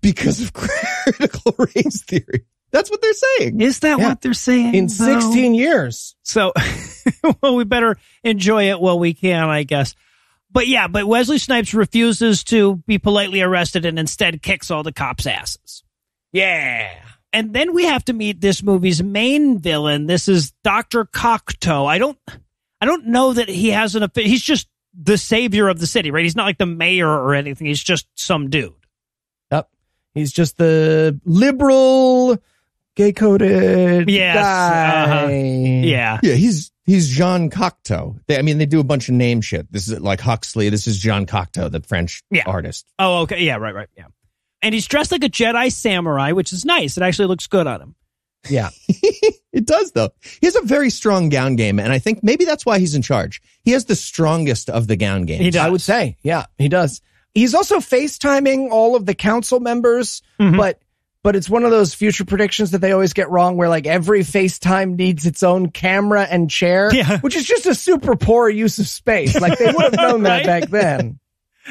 because of critical race theory. That's what they're saying. Is that Yeah. what they're saying? In though? 16 years. So, (laughs) well, we better enjoy it while we can, I guess. But yeah, but Wesley Snipes refuses to be politely arrested and instead kicks all the cops' asses. Yeah. And then we have to meet this movie's main villain. This is Dr. Cocteau. I don't, I don't know that he has an, affi- he's just the savior of the city, right? He's not like the mayor or anything. He's just some dude. Yep. He's just the liberal, gay coded Yes, guy. uh-huh. Yeah. Yeah, he's he's John Cocteau. They, I mean, they do a bunch of name shit. This is like Huxley. This is John Cocteau, the French Yeah. artist. Oh, okay. Yeah, right, right. Yeah. And he's dressed like a Jedi samurai, which is nice. It actually looks good on him. Yeah. (laughs) It does though. He has a very strong gown game, and I think maybe that's why he's in charge. He has the strongest of the gown games. He does. I would say. Yeah, he does. He's also FaceTiming all of the council members, Mhm. but but it's one of those future predictions that they always get wrong where like every FaceTime needs its own camera and chair, Yeah. which is just a super poor use of space. Like they would have (laughs) known Right? that back then.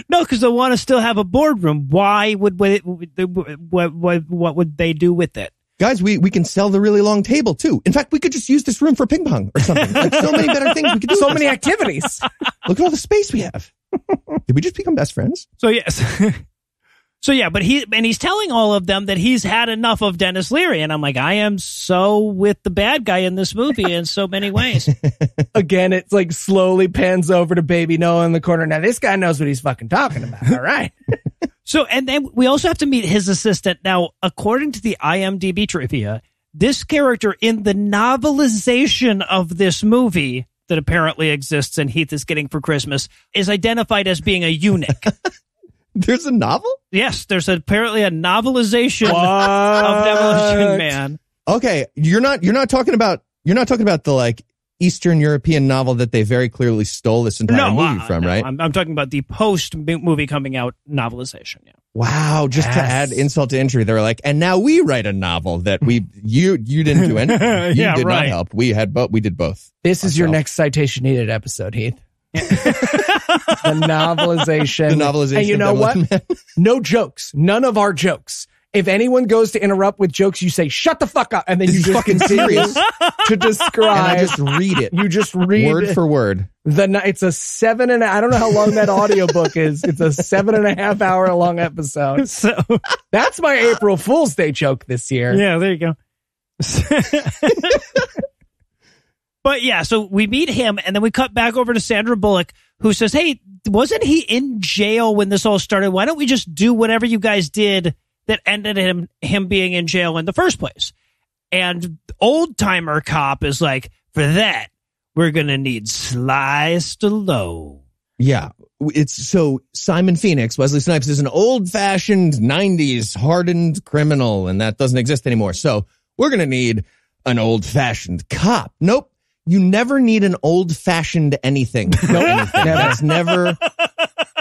No, because they want to still have a boardroom. Why would what, what what what would they do with it? Guys, we, we can sell the really long table too. In fact, we could just use this room for ping pong or something. Like so many better things we could do. So many activities. Look at all the space we have. (laughs) Did we just become best friends? So yes. (laughs) So yeah, but he and he's telling all of them that he's had enough of Denis Leary, and I'm like, I am so with the bad guy in this movie in so many ways. (laughs) Again, it's like slowly pans over to baby Noah in the corner. Now this guy knows what he's fucking talking about. All right. (laughs) So, and then we also have to meet his assistant. Now, according to the IMDb trivia, this character in the novelization of this movie that apparently exists and Heath is getting for Christmas is identified as being a eunuch. (laughs) (laughs) There's a novel? yes, there's apparently a novelization What? of Demolition Man. Okay, you're not you're not talking about you're not talking about the like Eastern European novel that they very clearly stole this entire No, movie uh, from, no, right? I'm, I'm talking about the post movie coming out novelization. Yeah. Wow, just to add insult to injury, they're like, and now we write a novel that we you you didn't do anything. (laughs) You Yeah, did not right. help. We had both. We did both. This is your next citation needed episode, Heath. The novelization. The novelization. And you know what? No jokes. None of our jokes. If anyone goes to interrupt with jokes, you say, shut the fuck up. And then This you just fucking continue serious. to describe. and I just read it you just read word for word. the, ni- it's a seven and a, I don't know how long that audiobook is. It's a seven and a half hour long episode. (laughs) So, That's my April Fool's Day joke this year. yeah, there you go. (laughs) but yeah, so we meet him and then we cut back over to Sandra Bullock who says, Hey, wasn't he in jail when this all started? Why don't we just do whatever you guys did that ended him, him being in jail in the first place? And old timer cop is like, for that, we're going to need Sly Stallone. Yeah. It's so Simon Phoenix, Wesley Snipes is an old fashioned 90s hardened criminal, and that doesn't exist anymore. So we're going to need an old fashioned cop. Nope. You never need an old fashioned anything. (laughs) No, anything. That's never,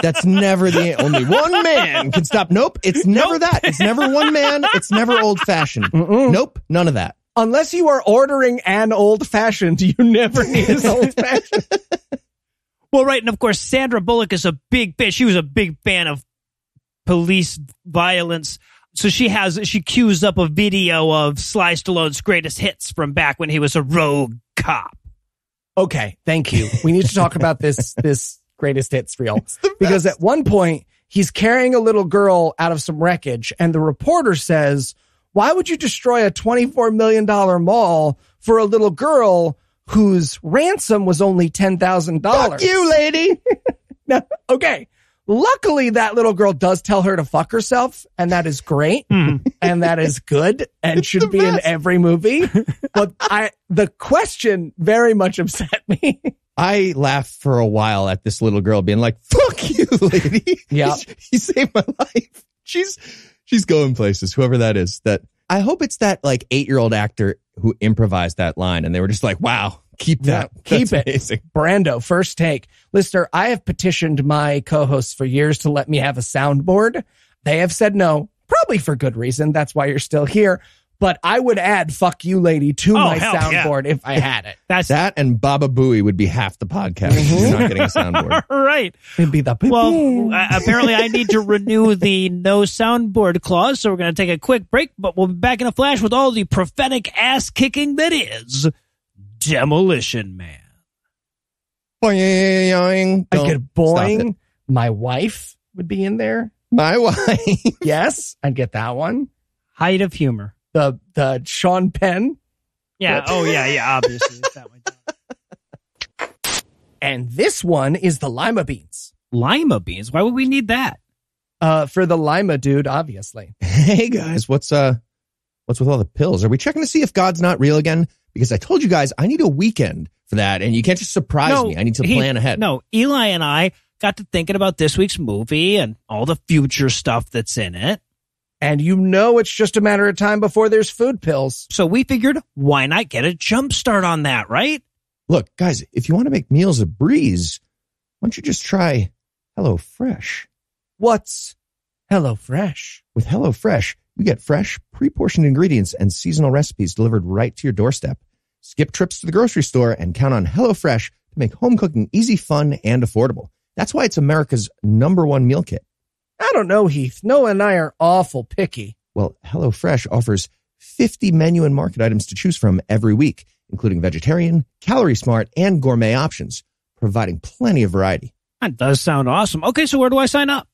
that's never the only one man can stop. Nope. It's never that. It's never one man. It's never old fashioned. Nope. None of that. Unless you are ordering an old fashioned, you never need an old fashioned. (laughs) Well, right, and of course, Sandra Bullock is a big bitch. She was a big fan of police violence. So she has she cues up a video of Sly Stallone's greatest hits from back when he was a rogue cop. Okay, thank you. We need to talk about (laughs) this this greatest hits reel because at one point he's carrying a little girl out of some wreckage, and the reporter says, "Why would you destroy a twenty four million dollar mall for a little girl whose ransom was only ten thousand dollars?" You lady. (laughs) Now, okay. Luckily, that little girl does tell her to fuck herself, and that is great, hmm. and that is good, and should the be in every movie. But I, the question very much upset me. I laughed for a while at this little girl being like, fuck you, lady. Yeah. (laughs) he saved my life. She's, she's going places, whoever that is. That I hope it's that like eight year old actor who improvised that line and they were just like, wow, keep that. Yeah, keep That's it. Amazing. Brando, first take. Lister, I have petitioned my co-hosts for years to let me have a soundboard. They have said no, probably for good reason. That's why you're still here. but I would add "fuck you, lady" to Oh, my hell yeah. soundboard if I had it. (laughs) That's That and Baba Booey would be half the podcast. if You're not getting a soundboard. (laughs) right. It'd be the Well, uh, apparently I need to renew the no soundboard clause, so we're going to take a quick break, but we'll be back in a flash with all the prophetic ass kicking that is Demolition Man. Boing. I Don't get stop boing. My wife would be in there. My (laughs) wife. Yes, I'd get that one. Height of humor. The the Sean Penn Yeah. Oh, yeah, yeah. Obviously, it's that one. (laughs) and this one is the lima beans. Lima beans. Why would we need that? Uh, for the lima dude, obviously. Hey guys, what's uh what's with all the pills? Are we checking to see if God's not real again? Because I told you guys I need a weekend for that, and you can't just surprise me. I need to he- plan ahead. No, Eli and I got to thinking about this week's movie and all the future stuff that's in it. And you know it's just a matter of time before there's food pills. So we figured, why not get a jump start on that, right? Look, guys, if you want to make meals a breeze, why don't you just try HelloFresh? What's Hello Fresh? With HelloFresh, you get fresh, pre-portioned ingredients and seasonal recipes delivered right to your doorstep. Skip trips to the grocery store and count on HelloFresh to make home cooking easy, fun, and affordable. That's why it's America's number one meal kit. I don't know, Heath. Noah and I are awful picky. Well, HelloFresh offers 50 menu and market items to choose from every week, including vegetarian, calorie smart, and gourmet options, providing plenty of variety. That does sound awesome. Okay, so where do I sign up?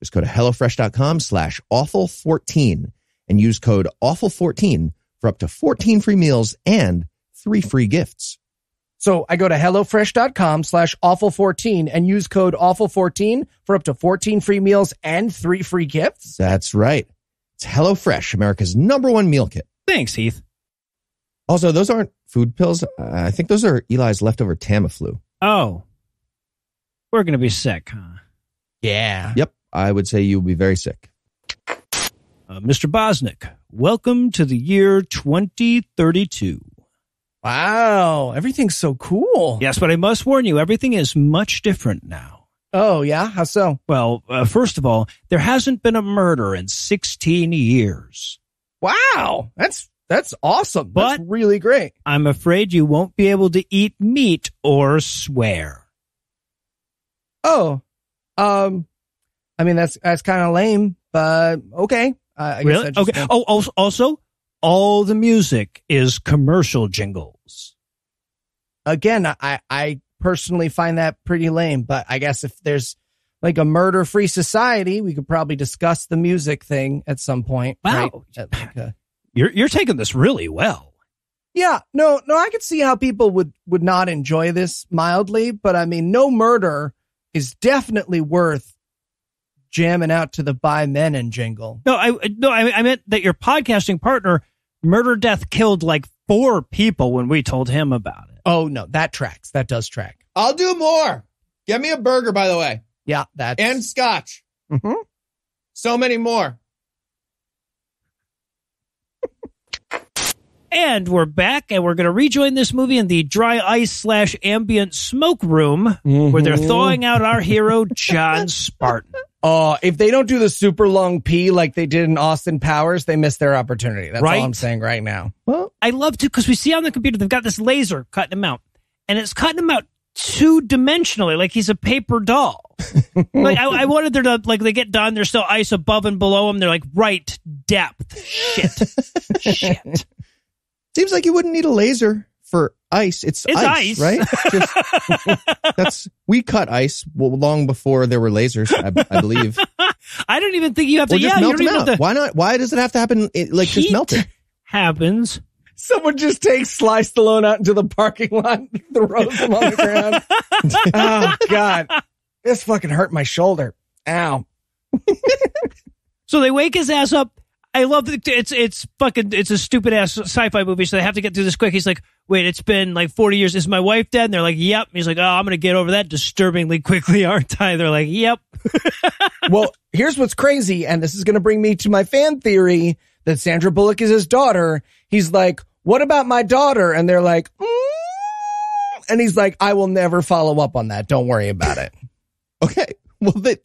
Just go to HelloFresh.com slash awful14 and use code awful14 for up to 14 free meals and three free gifts. So I go to HelloFresh.com slash awful14 and use code awful14 for up to 14 free meals and three free gifts. That's right. It's HelloFresh, America's number one meal kit. Thanks, Heath. Also, those aren't food pills. Uh, I think those are Eli's leftover Tamiflu. Oh, we're going to be sick, huh? Yeah. Yep, I would say you'll be very sick. Uh, Mr. Bosnick, welcome to the year 2032. Wow. Everything's so cool. Yes, but I must warn you, everything is much different now. Oh, yeah? How so? Well, uh, first of all, there hasn't been a murder in 16 years. Wow. That's that's awesome. But- that's really great. I'm afraid you won't be able to eat meat or swear. Oh. Um I mean that's that's kind of lame, but okay. Uh, I guess really? Okay. won't- Oh, also, also, all the music is commercial jingles. again, I I personally find that pretty lame, but I guess if there's like a murder-free society, we could probably discuss the music thing at some point. Wow. right? (laughs) Like a- You're you're taking this really well. Yeah, no, no, I could see how people would would not enjoy this mildly, but I mean, no murder is definitely worth jamming out to the "By Men" and jingle. No, I no, I, I meant that your podcasting partner, Murder Death, killed like four people when we told him about it. Oh no, that tracks. That does track. I'll do more. Get me a burger, by the way, Yeah, that and scotch. Mhm. So many more. And we're back, and we're going to rejoin this movie in the dry ice slash ambient smoke room where they're Mhm. thawing out our hero John Spartan. Oh, if they don't do the super long P like they did in Austin Powers, they missed their opportunity. That's Right. all I'm saying right now. Well, I love to because we see on the computer they've got this laser cutting him out, and it's cutting him out two dimensionally, like he's a paper doll. (laughs) like I, I wanted there to like they get done, there's still ice above and below him. They're like right depth. Shit, (laughs) shit. seems like you wouldn't need a laser for ice. It's, It's ice. right? Just, (laughs) that's we cut ice long before there were lasers, I, I believe. (laughs) I don't even think you have to. Or just yeah, you melt don't them even out. have to. Why not? Why does it have to happen? It, like just Heat melt it. Happens. Someone just takes Sly Stallone out into the parking lot, and throws him on the ground. (laughs) oh God, this fucking hurt my shoulder. Ow. So they wake his ass up. I love that it's it's fucking it's a stupid ass sci-fi movie, so they have to get through this quick. He's like, "Wait, it's been like forty years. Is my wife dead?" And they're like, "Yep." He's like, "Oh, I'm gonna get over that disturbingly quickly, (laughs) aren't I?" They're like, "Yep." (laughs) Well, here's what's crazy, and this is going to bring me to my fan theory that Sandra Bullock is his daughter. He's like, "What about my daughter?" And they're like, mm. and he's like, "I will never follow up on that. Don't worry about it." (laughs) Okay. Well, they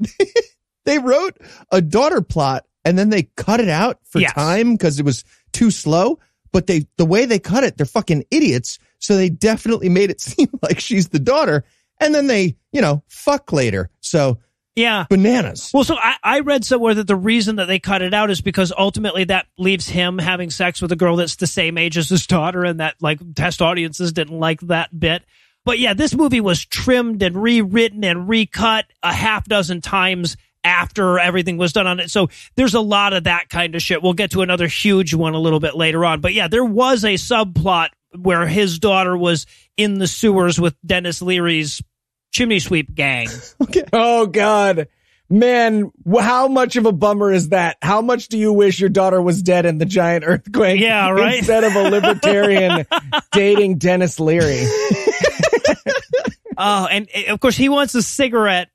they wrote a daughter plot and then they cut it out for Yes. time because it was too slow, but they, the way they cut it, they're fucking idiots. So they definitely made it (laughs) seem like she's the daughter. And then they, you know, fuck later. So Yeah. bananas. Well, so I, I read somewhere that the reason that they cut it out is because ultimately that leaves him having sex with a girl that's the same age as his daughter, and that like test audiences didn't like that bit. But yeah, this movie was trimmed and rewritten and recut a half dozen times after everything was done on it. So there's a lot of that kind of shit. We'll get to another huge one a little bit later on. But yeah, there was a subplot where his daughter was in the sewers with Denis Leary's chimney sweep gang. (laughs) Oh God. Man, how much of a bummer is that? How much do you wish your daughter was dead in the giant earthquake? Yeah, (laughs) right? Instead of a libertarian (laughs) dating Denis Leary. Oh, and uh, of course he wants a cigarette,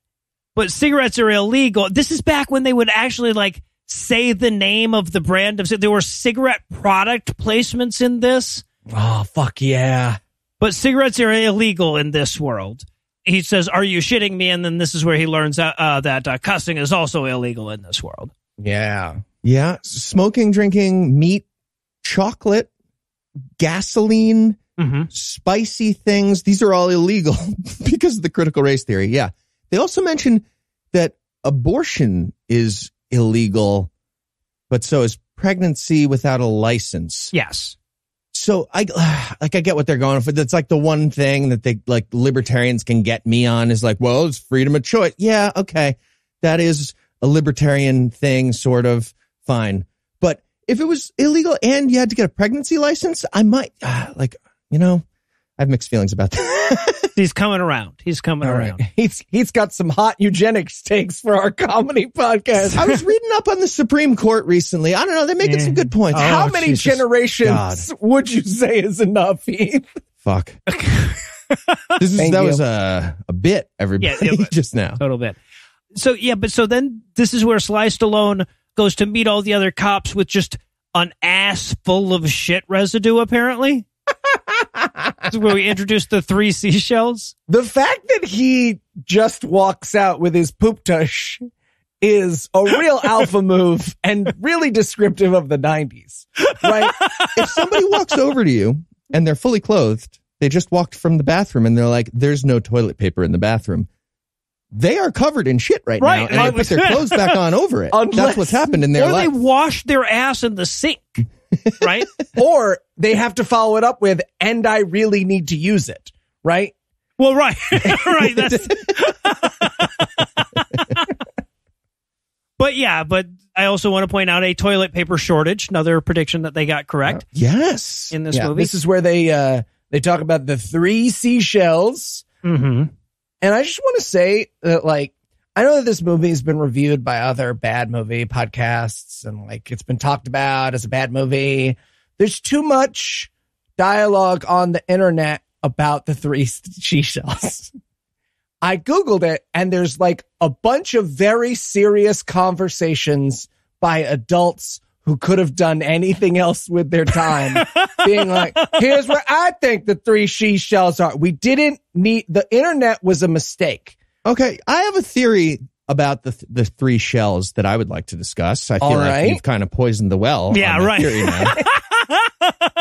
but cigarettes are illegal. This is back when they would actually like say the name of the brand of there were cigarette product placements in this, Oh, fuck yeah. but cigarettes are illegal in this world. He says, "Are you shitting me?" And then this is where he learns uh, uh, that uh, cussing is also illegal in this world. Yeah. Yeah. Smoking, drinking, meat, chocolate, gasoline, Mm-hmm. spicy things. These are all illegal (laughs) because of the critical race theory. Yeah. They also mention that abortion is illegal, but so is pregnancy without a license. Yes. So I (sighs) like I get what they're going for. That's like the one thing that they like libertarians can get me on is like, well, it's freedom of choice. Yeah, okay. That is a libertarian thing, sort of fine. But if it was illegal and you had to get a pregnancy license, I might (sighs) like, you know, I have mixed feelings about that. (laughs) He's coming around. He's coming All around. right. He's he's got some hot eugenics takes for our comedy podcast. I was reading up on the Supreme Court recently. I don't know. They're making some good points. Oh, How Oh, many Jesus. generations God. would you say is enough, Heath? Fuck. (laughs) this is, Thank that you. was a, a bit, everybody, Yeah, (laughs) it was- just now. total bit. So yeah, but so then this is where Sly Stallone goes to meet all the other cops with just an ass full of shit residue. Apparently, where we introduced the three seashells. The fact that he just walks out with his poop tush is a real (laughs) alpha move and really descriptive of the 90s. Right? if somebody walks over to you and they're fully clothed, they just walked from the bathroom and they're like, there's no toilet paper in the bathroom. They are covered in shit right, Right, now, and they put their (laughs) clothes back on over it. Unless- That's what's happened in their or they life. washed their ass in the sink, right? (laughs) Or they have to follow it up with, and I really need to use it. Right? well, right, (laughs) right. That's. (laughs) but yeah, but I also want to point out a toilet paper shortage. Another prediction that they got correct yes. in this yeah. movie. This is where they, uh, they talk about the three seashells. mm-hmm. And I just want to say that, like, I know that this movie has been reviewed by other bad movie podcasts and, like, it's been talked about as a bad movie. There's too much dialogue on the internet about the three (laughs) seashells. I Googled it and there's like a bunch of very serious conversations by adults who could have done anything else with their time (laughs) being like, here's where I think the three she shells are. We didn't need, the internet was a mistake. Okay. I have a theory about the the three shells that I would like to discuss. I feel All like right. you've kind of poisoned the well. Yeah, on right. theory. (laughs)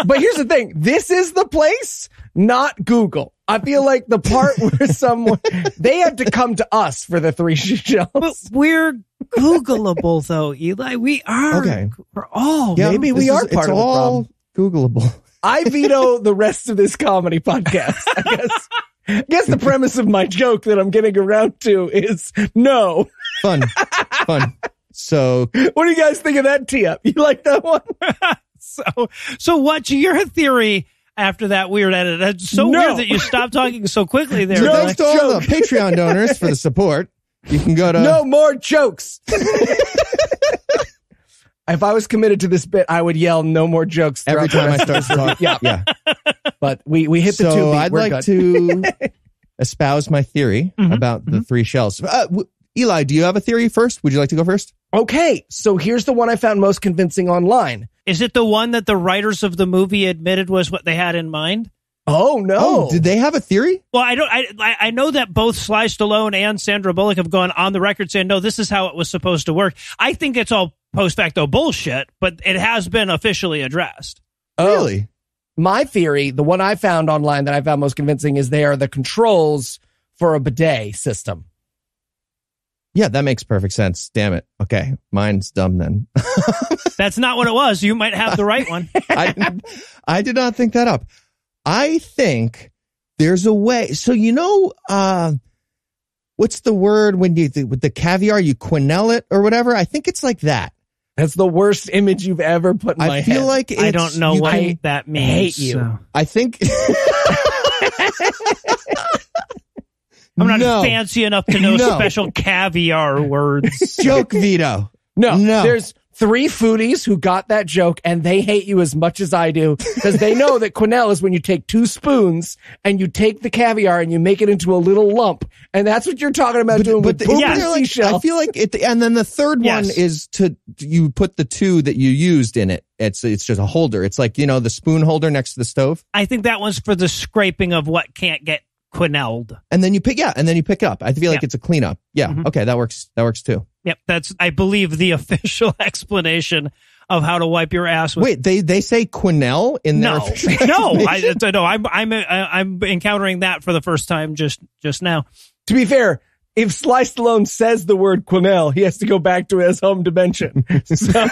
But here's the thing. This is the place, not Google. I feel like the part where (laughs) someone, they had to come to us for the three (laughs) shells. But we're Googleable though, Eli. We are. Okay. We're all. Yeah, Maybe we are is- part it's of the all Googleable. I veto the rest of this comedy podcast. I guess, I guess the premise of my joke that I'm getting around to is no. Fun. Fun. So What do you guys think of that tee up? You like that one? (laughs) So, so what's your theory after that weird edit? That's so No. weird that you stopped talking so quickly (laughs) there. So No. Eli. thanks to all the Patreon donors for the support. You can go to No more jokes. (laughs) if I was committed to this bit, I would yell no more jokes every time I start of to talk. Yeah. yeah. But we, we hit the so two beat. I'd We're like good. to (laughs) espouse my theory Mm-hmm. about the three shells. Uh, w- Eli, do you have a theory first? Would you like to go first? Okay, so here's the one I found most convincing online. Is it the one that the writers of the movie admitted was what they had in mind? Oh no! Oh, did they have a theory? Well, I don't. I I- I know that both Sly Stallone and Sandra Bullock have gone on the record saying no, this is how it was supposed to work. I think it's all post facto bullshit, but it has been officially addressed. Oh, Really? My theory, the one I found online that I found most convincing, is they are the controls for a bidet system. Yeah, that makes perfect sense. Damn it. Okay. Mine's dumb then. (laughs) That's not what it was. You might have the right one. (laughs) I, I did not think that up. I think there's a way. So, you know, uh, what's the word when you, with the caviar, you quenelle it or whatever? I think it's like that. That's the worst image you've ever put in I my head. I feel like it's, I don't know you what can- that means. hate you. so. I think. (laughs) I'm not No. fancy enough to know No. special caviar words. Joke veto. No, No. there's three foodies who got that joke and they hate you as much as I do because they know that quenelle is when you take two spoons and you take the caviar and you make it into a little lump. And that's what you're talking about doing with the- poop yeah, like- seashell. I feel like it, and then the third one is to you put the two that you used in it. It's it's just a holder. It's like you know the spoon holder next to the stove, I think that one's for the scraping of what can't get quenelled. and then you pick yeah, and then you pick up. I feel like Yeah. it's a cleanup. Yeah, Mhm. okay, that works. That works too. Yep, that's I believe the (laughs) official explanation of how to wipe your ass with. Wait, they they say quenelle in their no, official (laughs) no? I, no, I'm I'm I'm encountering that for the first time just just now. to be fair, if Sly Stallone says the word quenelle, he has to go back to his home dimension. (laughs) So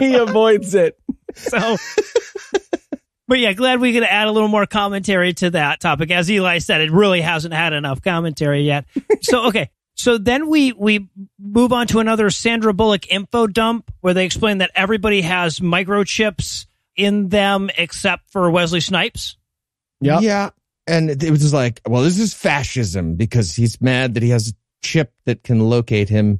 he avoids it. So, but yeah, glad we could add a little more commentary to that topic. As Eli said, it really hasn't had enough commentary yet. So, okay. So then we, we move on to another Sandra Bullock info dump where they explain that everybody has microchips in them except for Wesley Snipes. Yeah. Yeah. And it was just like, well, this is fascism because he's mad that he has a chip that can locate him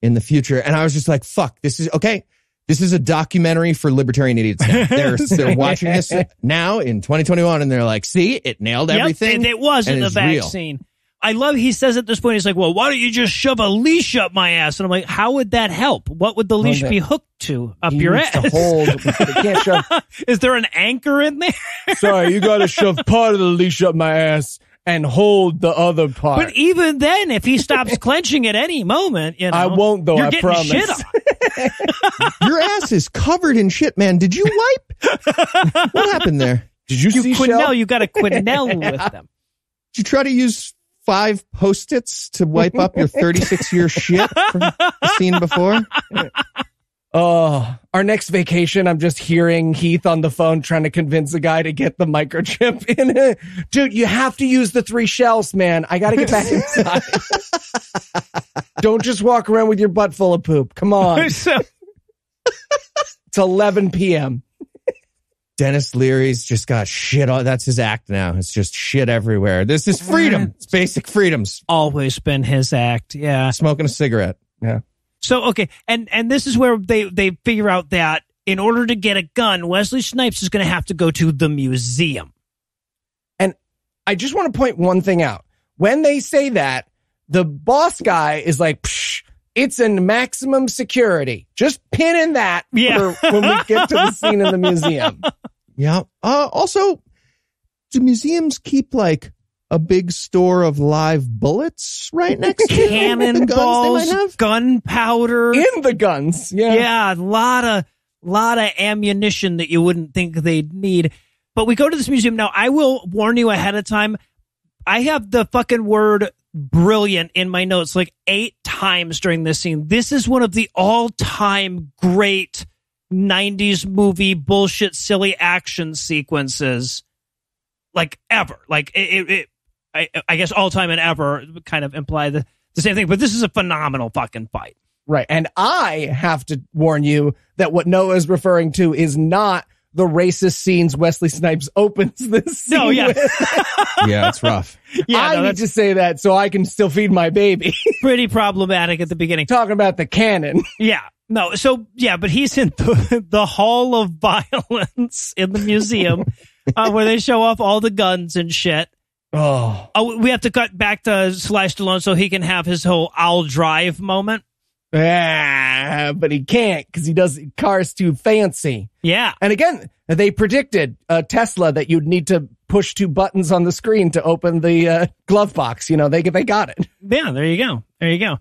in the future. And I was just like, fuck, this is okay. This is a documentary for libertarian idiots. Now. (laughs) They're, they're watching this now in 2021 and they're like, see, it nailed everything. Yep, and it wasn't and the it's real. I love he says at this point, he's like, well, why don't you just shove a leash up my ass? And I'm like, how would that help? What would the leash be hooked to up He your needs ass? to hold. They can't shove. (laughs) Is there an anchor in there? (laughs) Sorry, you got to shove part of the leash up my ass and hold the other part. But even then, if he stops (laughs) clenching at any moment, you know, I won't, though, You're I getting promise. Your ass is covered in shit, man. Did you wipe? what happened there? Did you, You see Shell? you got a quenelle with them. Did you try to use five post-its to wipe up your 36 year (laughs) shit from the scene before? Oh, our next vacation, I'm just hearing Heath on the phone trying to convince a guy to get the microchip (laughs) in it. Dude, you have to use the three shells, man. I got to get back (laughs) inside. Don't just walk around with your butt full of poop. Come on. It's 11 p.m. Denis Leary's just got shit on. That's his act now. It's just shit everywhere. This is freedom. It's basic freedoms. always been his act. Yeah. Smoking a cigarette. Yeah. So okay, and and this is where they they figure out that in order to get a gun, Wesley Snipes is going to have to go to the museum. And I just want to point one thing out. When they say that, the boss guy is like, Psh, it's in maximum security. Just pin in that Yeah. for (laughs) when we get to the scene in the museum. (laughs) Yeah. Uh, also, do museums keep like a big store of live bullets right next to the guns they Cannonballs, gunpowder. In the guns. Yeah. Yeah, a lot of lot of ammunition that you wouldn't think they'd need. But we go to this museum now. I will warn you ahead of time. I have the fucking word brilliant in my notes like eight times during this scene. This is one of the all-time great 90s movie bullshit silly action sequences like ever. Like it, it, it I, I guess all time and ever kind of imply the, the same thing, but this is a phenomenal fucking fight. Right. And I have to warn you that what Noah is referring to is not the racist scenes Wesley Snipes opens this scene No, yeah. with. (laughs) Yeah, it's rough. Yeah, I no, need to say that so I can still feed my baby. (laughs) pretty problematic at the beginning. Talking about the cannon. (laughs) Yeah. No, so yeah, but he's in the, the Hall of Violence in the museum uh, where they show off all the guns and shit. Oh. Oh, we have to cut back to Sly Stallone so he can have his whole I'll drive moment. Ah, but he can't because he does cars too fancy. Yeah. And again, they predicted uh, Tesla that you'd need to push two buttons on the screen to open the uh, glove box. You know, they they got it. (laughs) Yeah, there you go. There you go.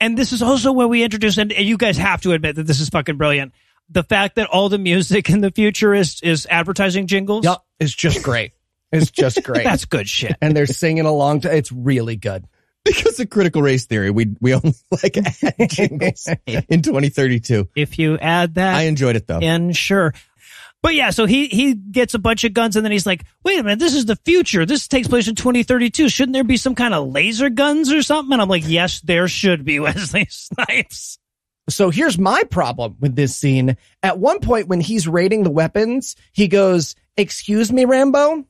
And this is also where we introduce, and, you guys have to admit that this is fucking brilliant. The fact that all the music in the future is is advertising jingles. Yup, it's just great. It's just (laughs) great. That's good shit. and they're singing along to it's really good. (laughs) Because of critical race theory, we we only (laughs) like add jingles (laughs) in 2032. If you add that I enjoyed it though. And sure. But yeah, so he he gets a bunch of guns and then he's like, "Wait a minute, this is the future. This takes place in 2032. Shouldn't there be some kind of laser guns or something?" And I'm like, "Yes, there should be, Wesley Snipes." So here's my problem with this scene. At one point when he's raiding the weapons, he goes, "Excuse me, Rambo."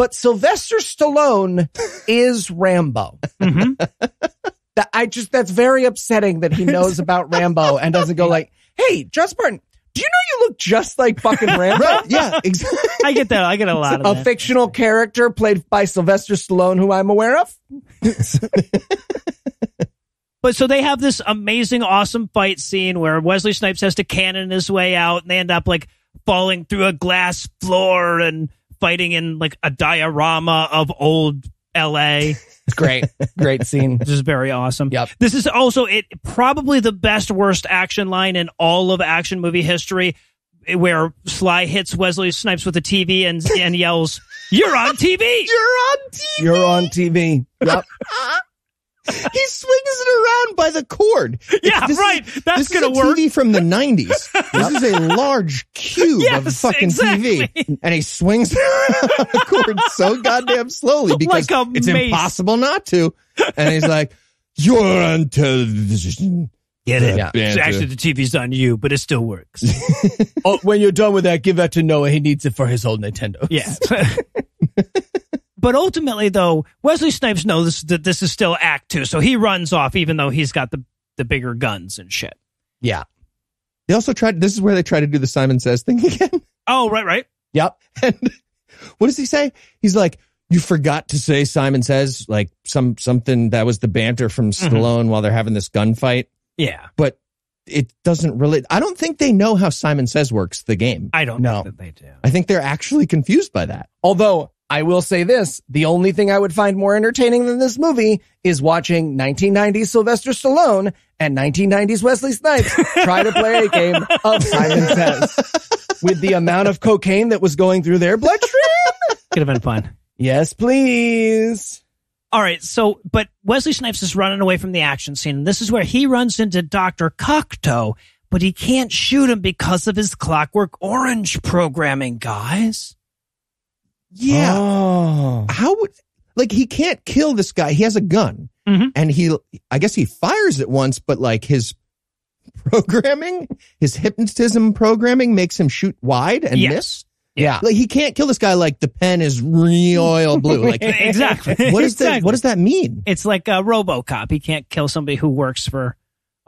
But Sylvester Stallone is Rambo. Mhm. (laughs) That I just that's very upsetting that he knows about Rambo and doesn't go like, "Hey, John Spartan, do you know you look just like fucking Rambo?" (laughs) Right? Yeah, exactly. (laughs) I get that. I get a lot of A that. fictional character played by Sylvester Stallone, who I'm aware of. But so they have this amazing, awesome fight scene where Wesley Snipes has to cannon his way out, and they end up like falling through a glass floor and fighting in like a diorama of old L.A. It's great, great scene. This is very awesome. Yep. This is also it probably the best worst action line in all of action movie history, eh, where Sly hits Wesley Snipes with a TV and and yells, "You're on TV!" (laughs) You're on TV. You're on TV. Yep. (laughs) (laughs) he swings it around by the cord. Yeah, This is- right. That's this gonna is a work. TV from the (laughs) 90s. This is a large cube of Yes, fucking exactly. TV. And he swings (laughs) the cord so goddamn slowly because Like it's mace. impossible not to. And he's like, You're on television. Get it? Yeah. So actually, the TV's on you, but it still works. oh, when you're done with that, give that to Noah. He needs it for his old Nintendo. Yeah. But ultimately, though, Wesley Snipes knows that this is still Act Two, so he runs off, even though he's got the the bigger guns and shit. Yeah. They also tried, this is where they try to do the Simon Says thing (laughs) again. Oh, right, right. Yep. (laughs) And what does he say? He's like, you forgot to say Simon Says, like some something that was the banter from mm-hmm. Stallone while they're having this gunfight. Yeah, but it doesn't really. I don't think they know how Simon Says works the game. I don't No. think that they do. I think they're actually confused by that. Although I will say this, the only thing I would find more entertaining than this movie is watching 1990s Sylvester Stallone and 1990s Wesley Snipes try to play a game of (laughs) Simon Says. With the amount of cocaine that was going through their bloodstream? Could have been fun. Yes, please. All right, so but Wesley Snipes is running away from the action scene, and this is where he runs into Doctor Cocteau, but he can't shoot him because of his Clockwork Orange programming, guys. Yeah. Oh. How would like he can't kill this guy? He has a gun, Mhm. and he I guess he fires it once, but like his programming, his hypnotism programming makes him shoot wide and Yes. miss. Yeah. Like he can't kill this guy. Like the pen is royal blue. (laughs) Like exactly. (laughs) what is that? What does that mean? It's like a RoboCop. He can't kill somebody who works for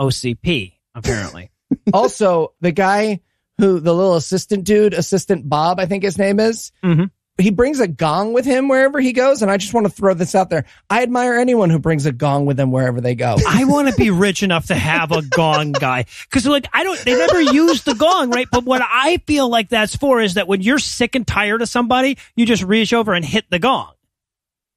OCP. Apparently, (laughs) also, the guy who, the little assistant dude, assistant Bob, I think his name is, Mhm. He brings a gong with him wherever he goes. And I just want to throw this out there. I admire anyone who brings a gong with them wherever they go. I want to be rich enough to have a gong guy because, like, I don't. They never use the gong, right? But what I feel like that's for is that when you're sick and tired of somebody, you just reach over and hit the gong,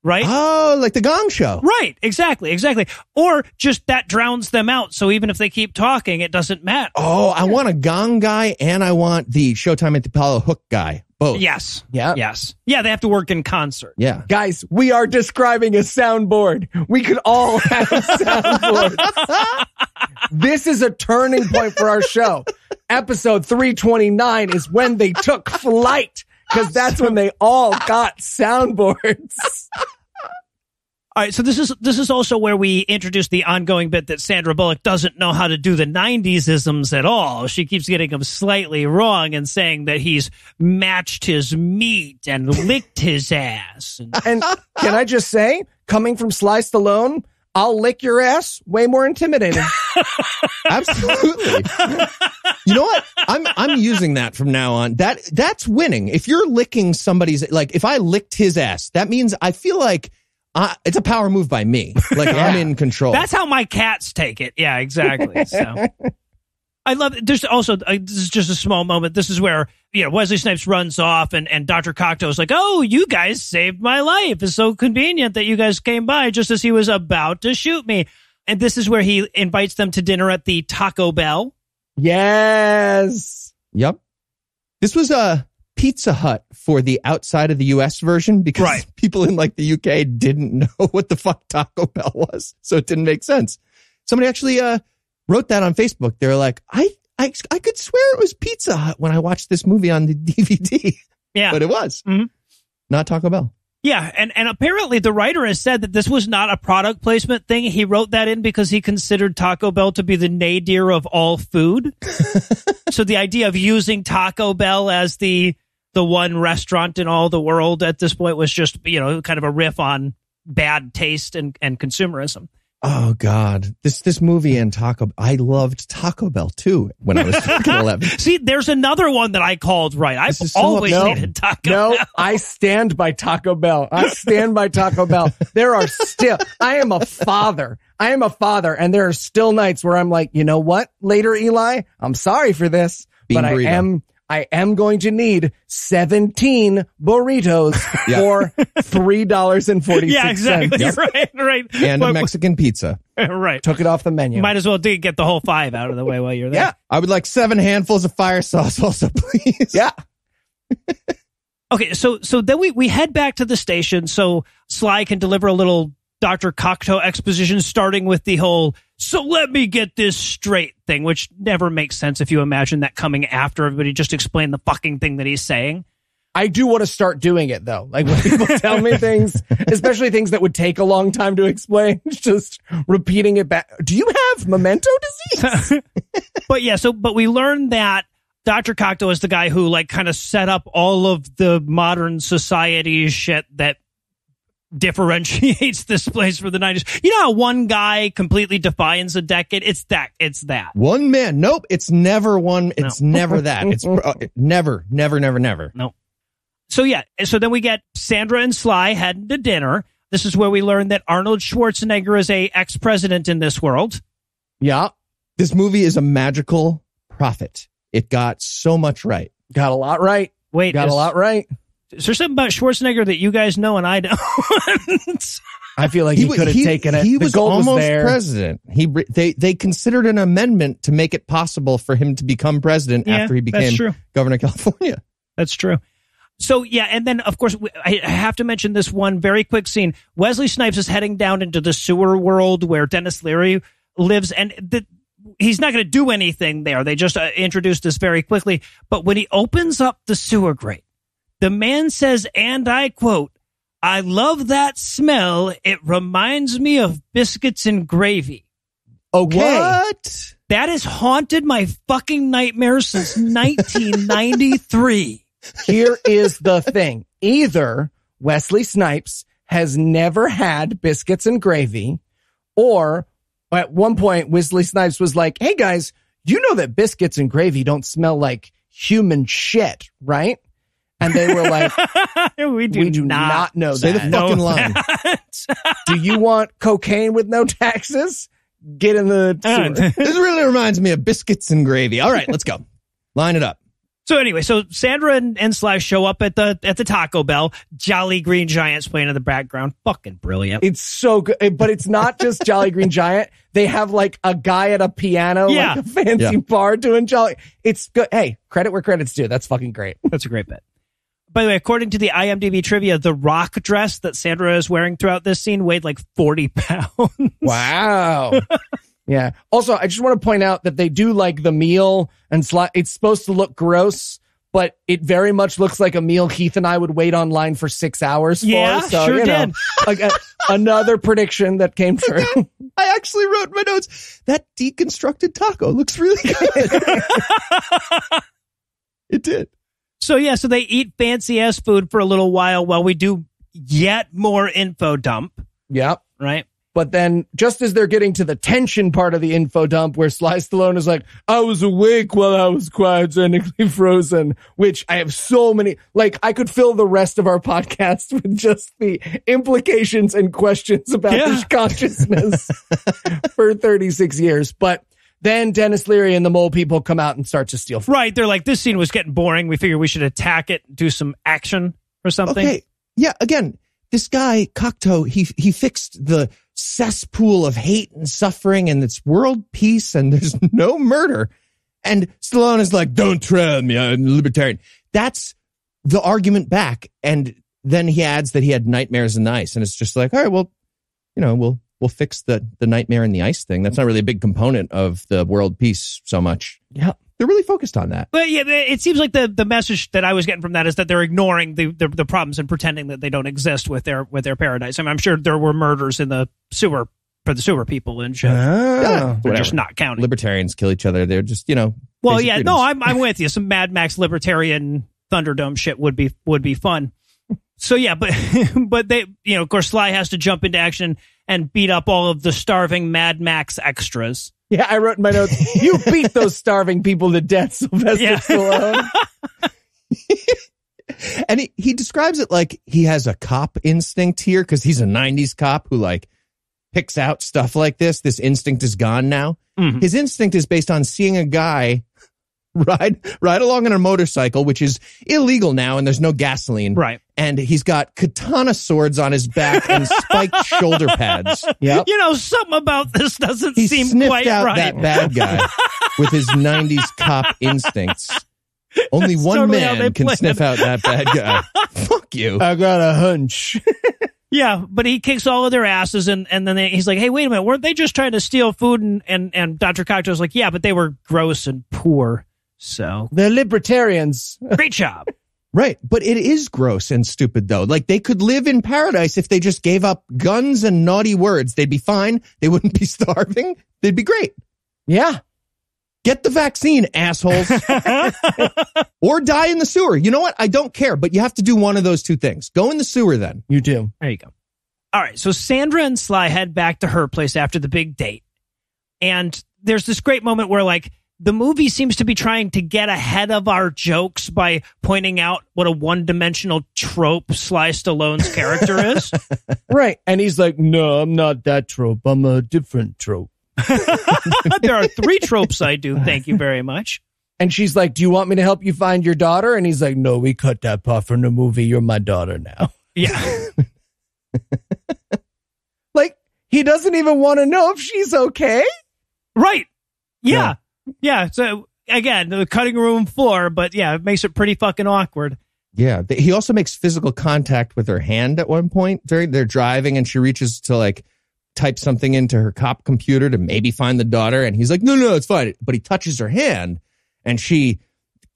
right? Oh, like the Gong Show. Right, exactly, exactly. Or just that drowns them out. So even if they keep talking, it doesn't matter. Oh, I want a gong guy and I want the Showtime at the Apollo hook guy. Both. Yes. Yeah. Yes. Yeah, they have to work in concert. Yeah. Guys, we are describing a soundboard. We could all (laughs) have soundboards. this is a turning point for our show. Episode 329 is when they took flight because that's when they all got soundboards. (laughs) All right, so this is this is also where we introduce the ongoing bit that Sandra Bullock doesn't know how to do the '90s isms at all. She keeps getting them slightly wrong and saying that he's matched his meat and licked his ass. And (laughs) And can I just say, coming from Sly Stallone, I'll lick your ass way more intimidating. (laughs) Absolutely. you know what? I'm I'm using that from now on. That that's winning. If you're licking somebody's like if I licked his ass, that means I feel like I, it's a power move by me. Like I'm in control. that's how my cats take it. Yeah, exactly. So. I love it. There's also, uh, this is just a small moment. This is where, you know, Wesley Snipes runs off and, and Dr. Cocteau is like, Oh, you guys saved my life. It's so convenient that you guys came by just as he was about to shoot me. And this is where he invites them to dinner at the Taco Bell. Yes. Yep. This was a Pizza Hut for the outside of the US version because Right. (laughs) people in like the UK didn't (laughs) know what the fuck Taco Bell was. So it didn't make sense. Somebody actually uh, wrote that on Facebook. They're like, I, I, I could swear it was Pizza Hut when I watched this movie on the (laughs) DVD, Yeah. but it was Mhm. not Taco Bell. Yeah, and, and apparently the writer has said that this was not a product placement thing. He wrote that in because he considered Taco Bell to be the nadir of all food. so the idea of using Taco Bell as the the one restaurant in all the world at this point was just, you know, kind of a riff on bad taste and, and consumerism. Oh God, this this movie and Taco. I loved Taco Bell too when I was (laughs) eleven. See, there's another one that I called right. I've so always upsetting. hated Taco No, Bell. I stand by Taco Bell. I stand by Taco Bell. There are still, I am a father. I am a father, and there are still nights where I'm like, you know what? Later, Eli, I'm sorry for this, Bean but I am, I am going to need 17 burritos (laughs) Yeah. for $3.46. Yeah, exactly. (laughs) Right, right. and a Mexican pizza. (laughs) right. Took it off the menu. Might as well get the whole five out of the way while you're there. yeah. I would like seven handfuls of fire sauce, also, please. Yeah. Okay, so so then we we head back to the station so Sly can deliver a little Dr. Cocteau exposition starting with the whole so let me get this straight thing, which never makes sense if you imagine that coming after everybody just explain the fucking thing that he's saying. I do want to start doing it though. Like when people (laughs) tell me things, especially things that would take a long time to explain, (laughs) just repeating it back. Do you have memento disease? (laughs) But yeah, so but we learned that Dr. Cocteau is the guy who like kind of set up all of the modern society shit that differentiates (laughs) this place for the 90s. You know how one guy completely defines a decade? It's that. It's that. One man. Nope. It's never one. It's never that. It's (laughs) uh, never, never, never, never. So yeah, so then we get Sandra and Sly heading to dinner. This is where we learn that Arnold Schwarzenegger is a ex-president in this world. yeah. This movie is a magical prophet. It got so much right. Got a lot right. Wait, Got is, a lot right. Is there something about Schwarzenegger that you guys know and I don't? (laughs) I feel like he, wa- could have taken it. He the was gold almost was there. president. He they they considered an amendment to make it possible for him to become president Yeah, after he became true. governor of California. (laughs) That's true. So yeah, and then of course we- I I have to mention this one very quick scene. Wesley Snipes is heading down into the sewer world where Denis Leary lives, and the, he's not going to do anything there. They just uh, introduced this very quickly. But when he opens up the sewer grate, the man says, and I quote, "I love that smell. It reminds me of biscuits and gravy." Okay. What? That has haunted my fucking nightmares since (laughs) 1993. Here is the thing. Either Wesley Snipes has never had biscuits and gravy, or at one point, Wesley Snipes was like, Hey guys, you know that biscuits and gravy don't smell like human shit, right? And they were like, (laughs) we do, We do not, know Say the fucking know line. (laughs) do you want cocaine with no taxes? Get in the sewer. (laughs) this really reminds me of biscuits and gravy. All right, let's go. Line it up. So anyway, so Sandra and, and Slash show up at the at the Taco Bell. Jolly Green Giants playing in the background. Fucking brilliant. It's so good, eh, but it's not just Jolly Green Giant. They have like a guy at a piano, Yeah. like a fancy Yeah. bar doing Jolly. It's good. Hey, credit where credit's due. That's fucking great. That's a great bit. By the way, according to the IMDb trivia, the rock dress that Sandra is wearing throughout this scene weighed like 40 (laughs) pounds. Wow. (laughs) yeah. Also, I just want to point out that they do like the meal and sli- it's supposed to look gross, but it very much looks like a meal Heath and I would wait online for six hours Yeah, for. So, sure you know, did. (laughs) like a, another prediction that came true. I actually wrote in my notes that deconstructed taco looks really good. it did. So yeah, so they eat fancy ass food for a little while while we do yet more info dump, yep. right? But then, just as they're getting to the tension part of the info dump, where Sly Stallone is like, "I was awake while I was cryogenically (laughs) frozen," which I have so many. Like, I could fill the rest of our (laughs) podcast with just the implications and questions about Yeah. his consciousness (laughs) for 36 years. But then Denis Leary and the mole people come out and start to steal. Right. They're like, this scene was getting boring. We figure we should attack it, do some action or something. Okay. Yeah. Again, this guy Cocteau, he he fixed the cesspool of hate and suffering, and it's world peace, and there's (laughs) no murder. And Stallone is like, "Don't try me, I'm libertarian." That's the argument back, and then he adds that he had nightmares in the ice, and it's just like, all right, well, you know, we'll we'll fix the the nightmare in the ice thing. That's not really a big component of the world peace so much. Yeah. They're really focused on that. But yeah, it seems like the, the message that I was getting from that is that they're ignoring the, the, the problems and pretending that they don't exist with their with their paradise. I mean, I'm sure there were murders in the sewer for the sewer people and shit. Ah. Yeah, They're just not counting. Libertarians kill each other. They're just you know. well, yeah, freedoms. no, I'm I'm with you. Some Mad Max libertarian Thunderdome shit would be would be fun. So yeah, but (laughs) but they you know of course Sly has to jump into action and beat up all of the starving Mad Max extras. Yeah, I wrote in my notes. You beat those (laughs) starving people to death, Sylvester Yeah. Stallone. (laughs) and he, he describes it like he has a cop instinct here because he's a 90s cop who like picks out stuff like this this instinct is gone now Mhm. his instinct is based on seeing a guy ride ride along on a motorcycle which is illegal now and there's no gasoline Right. and he's got katana swords on his back and (laughs) spiked shoulder pads Yep. You know, something about this doesn't he seem sniffed quite out right. that bad guy (laughs) with his 90s cop instincts only That's one totally man can sniff it. out that bad guy (laughs) fuck you I got a hunch. Yeah, but he kicks all of their asses, and, and then they, he's like, "Hey, wait a minute, weren't they just trying to steal food?" And and, and Doctor Cocteau's like, "Yeah, but they were gross and poor, so They're libertarians. (laughs) great job." Right. But it is gross and stupid though. Like they could live in paradise if they just gave up guns and naughty words. They'd be fine. They wouldn't be (laughs) starving. They'd be great. Yeah. Get the vaccine, assholes. (laughs) or die in the sewer. You know what? I don't care, but you have to do one of those two things. Go in the sewer then. You do. There you go. All right, so Sandra and Sly head back to her place after the big date, and there's this great moment where like the movie seems to be trying to get ahead of our jokes by pointing out what a one-dimensional trope Sly Stallone's character is. (laughs) Right. And he's like, no, I'm not that trope. I'm a different trope. (laughs) there are three tropes I do. Thank you very much. And she's like, do you want me to help you find your daughter? And he's like, no, we cut that part from the movie. You're my daughter now. (laughs) Yeah. Like, he doesn't even want to know if she's okay. Right. Yeah. Yeah. So again, the cutting room floor, but yeah, it makes it pretty fucking awkward. Yeah. He also makes physical contact with her hand at one point. Very, they're driving and she reaches to like type something into her cop computer to maybe find the daughter. And he's like, no, no, it's fine. But he touches her hand and she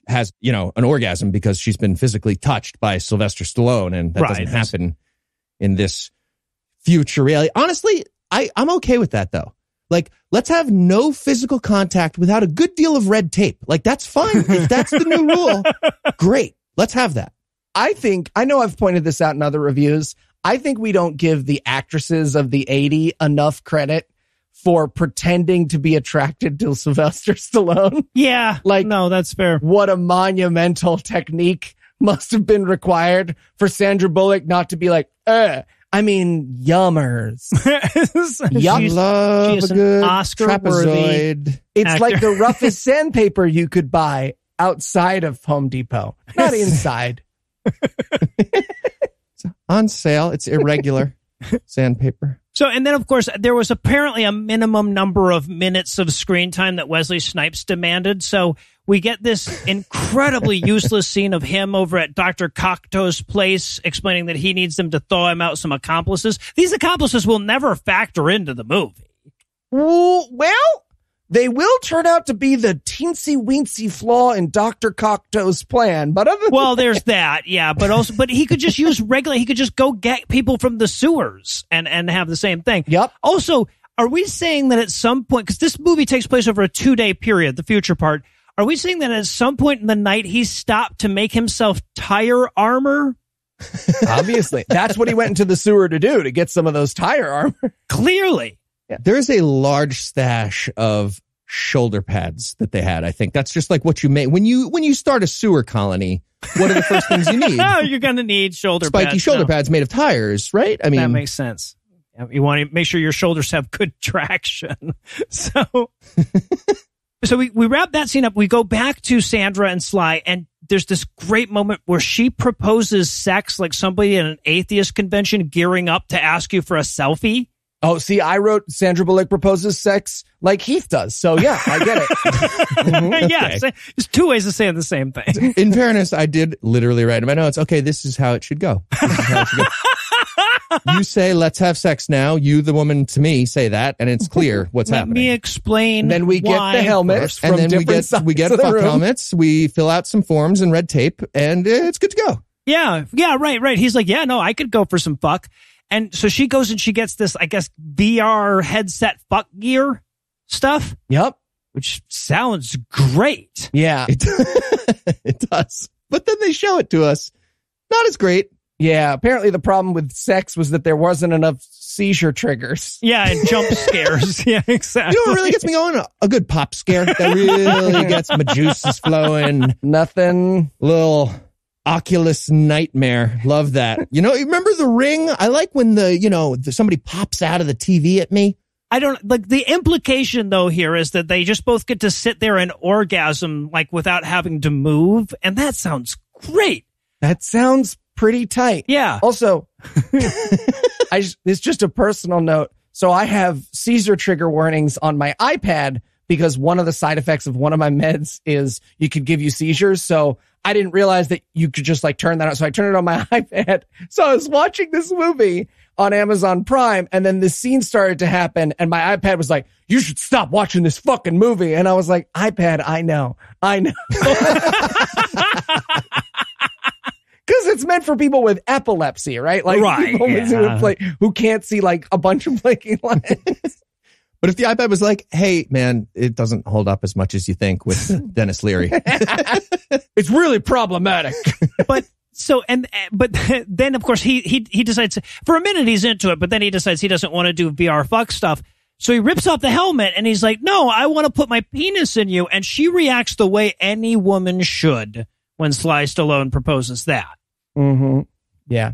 has, you know, an orgasm because she's been physically touched by Sylvester Stallone. And that Right. doesn't happen in this future reality. Honestly, I, I'm okay with that though. Like, let's have no physical contact without a good deal of red tape. Like, that's fine. if that's the new rule, (laughs) great. Let's have that. I think, I know I've pointed this out in other reviews. I think we don't give the actresses of the 80 enough credit for pretending to be attracted to Sylvester Stallone. (laughs) Yeah. Like- no, that's fair. What a monumental technique must have been required for Sandra Bullock not to be like, uh, I mean, yummers. (laughs) Yum. She's- love a good trapezoid. It's Actor. like the roughest (laughs) sandpaper you could buy outside of Home Depot, not inside. (laughs) On sale. It's irregular sandpaper. So, and then of course, there was apparently a minimum number of minutes of screen time that Wesley Snipes demanded. So we get this incredibly (laughs) useless scene of him over at Dr. Cocteau's place explaining that he needs them to thaw him out some accomplices. These accomplices will never factor into the movie. Well, they will turn out to be the teensy weensy flaw in Dr. Cocteau's plan, but other Well, there's that, yeah, but also, but he could just use regular, he could just go get people from the sewers and, and have the same thing. Yep. Also, are we saying that at some point, because this movie takes place over a two day period, the future part, are we saying that at some point in the night he stopped to make himself tire armor? (laughs) obviously that's what he went into the sewer to do to get some of those tire armor. Clearly. There is a large stash of shoulder pads that they had. I think that's just like what you make when you when you start a sewer colony. What are the first things you (laughs) need? Oh, you're going to need shoulder Spiky pads. shoulder No, pads made of tires, right? I mean, That makes sense. You want to make sure your shoulders have good (laughs) traction. So, (laughs) so we, we wrap that scene up. We go back to Sandra and Sly, and there's this great moment where she proposes sex like somebody at an atheist convention gearing up to ask you for a selfie. Oh, see, I wrote Sandra Bullock proposes sex like Heath does. So yeah, I get it. Mhm. (laughs) (laughs) yeah, so- there's two ways of saying the same thing. (laughs) In fairness, I did literally write in my notes, okay, this is how it should go. This is how it should go. you say, let's have sex now. You, the woman to me, say that, and it's clear what's Let happening. me explain. Then we get the helmet first. from and then we get we get of the fuck room. helmets. We fill out some forms and red tape, and uh, it's good to go. Yeah, yeah, right, right. He's like, yeah, no, I could go for some fuck. And so she goes and she gets this, I guess, VR headset fuck gear stuff, Yep. which sounds great. Yeah. It, (laughs) it does, but then they show it to us. Not as great. Yeah. Apparently the problem with sex was that there wasn't enough seizure triggers. Yeah, and jump (laughs) scares. (laughs) yeah, exactly. You know what really gets me going? A good pop scare that really gets my juices flowing. Nothing. Little Oculus nightmare. Love that. You know, you remember the ring? I like when the, you know, the, somebody pops out of the TV at me. I don't like the implication though here is that they just both get to sit there and orgasm like without having to move, and that sounds great. That sounds pretty tight. Yeah. Also, (laughs) I just, it's just a personal note. So I have seizure trigger warnings on my iPad because one of the side effects of one of my meds is you could give you seizures. So I didn't realize that you could just like turn that on. So I turned it on my (laughs) iPad. So I was watching this movie on Amazon Prime and then this scene started to happen and my iPad was like, you should stop watching this fucking movie. And I was like, iPad, I know, I know. (laughs) Cause it's meant for people with epilepsy, right? Like Right, people yeah. who, play, who can't see like a bunch of blinking (laughs) lights. But if the iPad was like, hey, man, it doesn't hold up as much as you think with (laughs) Denis Leary. (laughs) it's really problematic. but so and but (laughs) then of course he he he decides for a minute he's into it, but then he decides he doesn't want to do VR fuck stuff. So he rips off the helmet and he's like, "No, I want to put my penis in you." And she reacts the way any woman should when Sly Stallone proposes that. Mm-hmm. Yeah.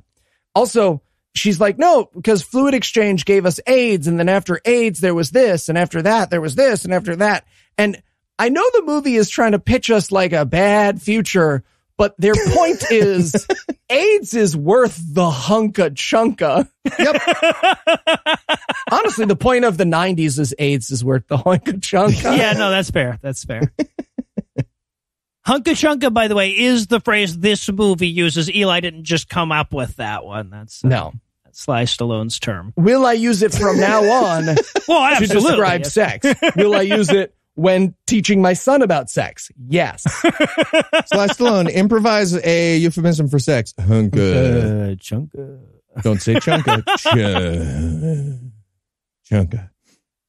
Also, she's like, no, because fluid exchange gave us AIDS. And then after AIDS, there was this. And after that, there was this. And after that. And I know the movie is trying to pitch us like a bad future, but their point (laughs) is AIDS is worth the hunka chunka. Yep. (laughs) Honestly, the point of the 90s is AIDS is worth the hunka chunka. yeah, no, that's fair. That's fair. (laughs) Hunka chunka, by the way, is the phrase this movie uses. Eli didn't just come up with that one. That's uh, No. That's Sly Stallone's term. Will I use it from now (laughs) on? Well, to describe sex. Will I use it when teaching my son about sex? Yes. (laughs) Sly Stallone, improvise a euphemism for sex. Hunka. Uh, chunka. Don't say chunka. (laughs) Ch- chunka.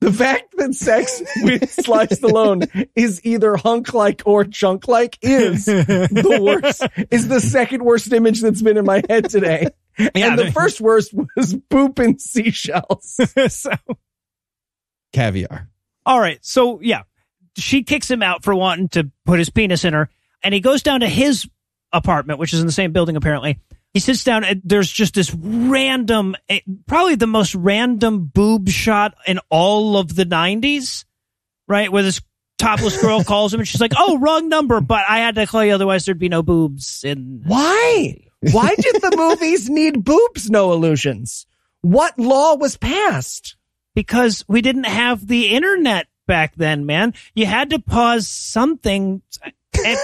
The fact that sex (laughs) with Sly Stallone is either hunk like or chunk like is the (laughs) worst, is the second worst image that's been in my head today. Yeah, and the there- first worst was poop and seashells. (laughs) so, Caviar. all right. So yeah, she kicks him out for wanting to put his penis in her, and he goes down to his apartment, which is in the same building apparently. He sits down and there's just this random, eh, probably the most random boob shot in all of the '90s, right? Where this topless girl (laughs) calls him and she's like, "Oh, wrong number," but I had to call you, otherwise there'd be no boobs And Why? (laughs) Why did the movies need boobs, no illusions? What law was passed? because we didn't have the internet back then, man. You had to pause something.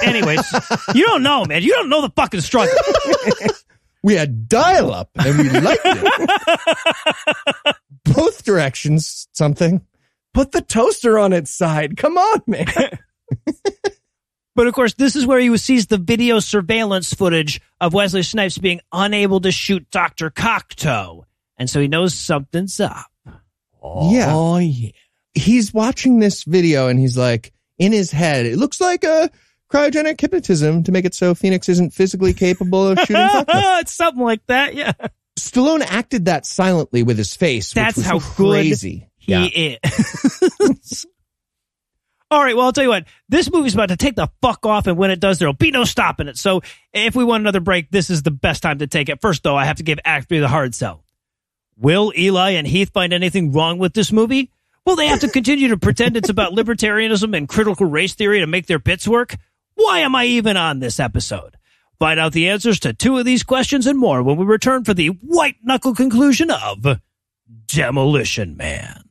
Anyways, (laughs) you don't know, man. You don't know the fucking struggle. We had dial up and we liked it. (laughs) Both directions, something. Put the toaster on its side. Come on, man. (laughs) But of course, this is where he sees the video surveillance footage of Wesley Snipes being unable to shoot Dr. Cocteau. And so he knows something's up. Yeah. Oh, yeah. He's watching this video and he's like, in his head, it looks like a cryogenic hypnotism to make it so Phoenix isn't physically capable of shooting. (laughs) it's something like that, yeah. Stallone acted that silently with his face. That's which how crazy. He is. (laughs) All right, well, I'll tell you what. This movie's about to take the fuck off, and when it does, there'll be no stopping it. So, if we want another break, this is the best time to take it. First, though, I have to give Act 3 the hard sell. Will Eli and Heath find anything wrong with this movie? Will they have to continue to pretend it's about (laughs) libertarianism and critical race theory to make their bits work? Why am I even on this episode? Find out the answers to two of these questions and more when we return for the white knuckle conclusion of Demolition Man.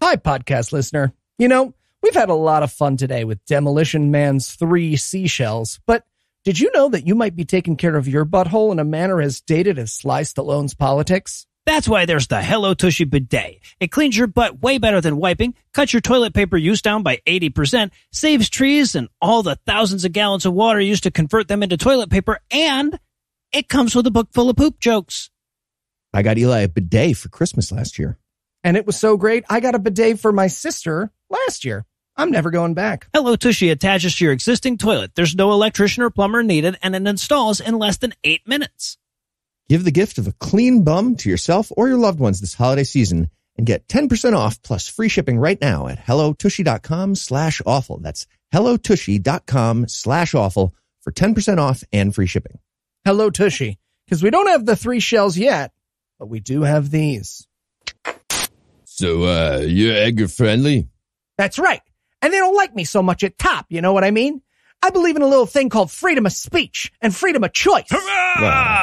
Hi, podcast listener. You know, we've had a lot of fun today with Demolition Man's three seashells, but did you know that you might be taking care of your butthole in a manner as dated as Sly Stallone's politics? That's why there's the Hello Tushy bidet. It cleans your butt way better than wiping, cuts your toilet paper use down by 80%, saves trees and all the thousands of gallons of water used to convert them into toilet paper, and it comes with a book full of poop jokes. I got Eli a bidet for Christmas last year. And it was so great, I got a bidet for my sister last year. I'm never going back. Hello Tushy attaches to your existing toilet. There's no electrician or plumber needed, and it installs in less than eight minutes. Give the gift of a clean bum to yourself or your loved ones this holiday season and get 10% off plus free shipping right now at hellotushy.com slash awful. That's hellotushy.com slash awful for 10% off and free shipping. Hello, Tushy. Because we don't have the three shells yet, but we do have these. So, uh, you're egg friendly? That's right. And they don't like me so much at top, you know what I mean? I believe in a little thing called freedom of speech and freedom of choice. Hurrah!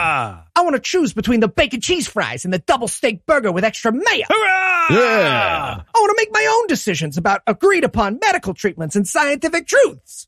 I want to choose between the bacon cheese fries and the double steak burger with extra mayo. Hurrah! Yeah. I want to make my own decisions about agreed upon medical treatments and scientific truths.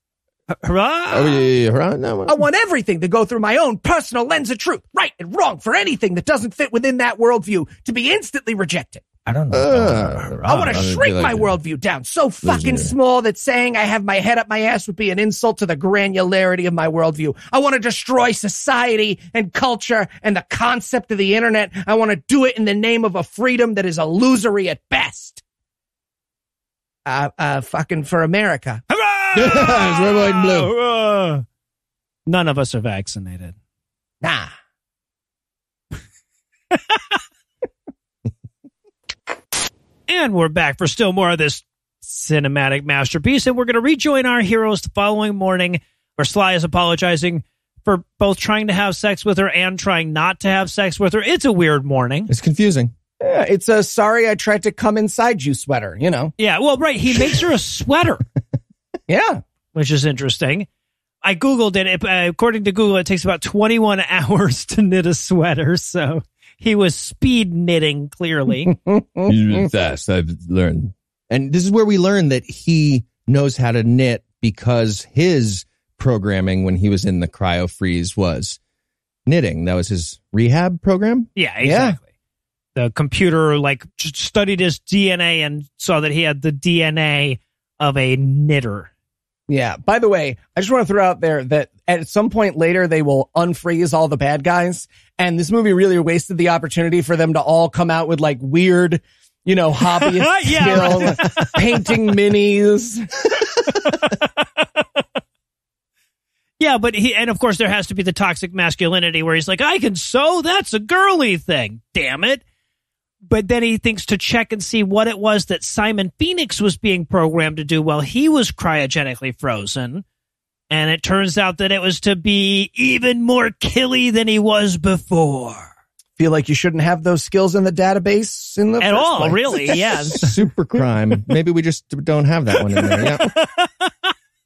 Hurrah! Oh, yeah, yeah, yeah. Right? No, I uh, want everything to go through my own personal lens of truth, right and wrong for anything that doesn't fit within that worldview to be instantly rejected. I don't know. Uh, I want to shrink be my worldview down so fucking small that saying I have my head up my ass would be an insult to the granularity of my worldview. I want to destroy society and culture and the concept of the internet. I want to do it in the name of a freedom that is illusory at best. Uh, uh, fucking for America. (laughs) Hurrah! (laughs) It's red, white, and blue. Hurrah! None of us are vaccinated. Nah. (laughs) And we're back for still more of this cinematic masterpiece. And we're going to rejoin our heroes the following morning where Sly is apologizing for both trying to have sex with her and trying not to have sex with her. It's a weird morning. It's confusing. Yeah, it's a sorry I tried to come inside you sweater, you know. Yeah, well, right. He makes her a sweater, (laughs) Yeah. which is interesting. I Googled it. it uh, according to Google, it takes about 21 (laughs) hours to knit a sweater. So he was speed knitting, clearly. (laughs) He's fast. I've learned. And this is where we learn that he knows how to knit because his programming when he was in the cryo freeze was knitting. That was his rehab program. Yeah, exactly. The computer like studied his DNA and saw that he had the DNA of a knitter. Yeah. By the way, I just want to throw out there that at some point later they will unfreeze all the bad guys, and this movie really wasted the opportunity for them to all come out with like weird, you know, hobbyist (laughs) Yeah, skill, painting minis. (laughs) Yeah, but he and of course there has to be the toxic masculinity where he's like, I can sew, that's a girly thing. Damn it. But then he thinks to check and see what it was that Simon Phoenix was being programmed to do while he was cryogenically frozen. And it turns out that it was to be even more killy than he was before. Feel like you shouldn't have those skills in the database in the At first all, place. really. (laughs) Yeah. Super crime. Maybe we just don't have that one in there. (laughs) Yeah.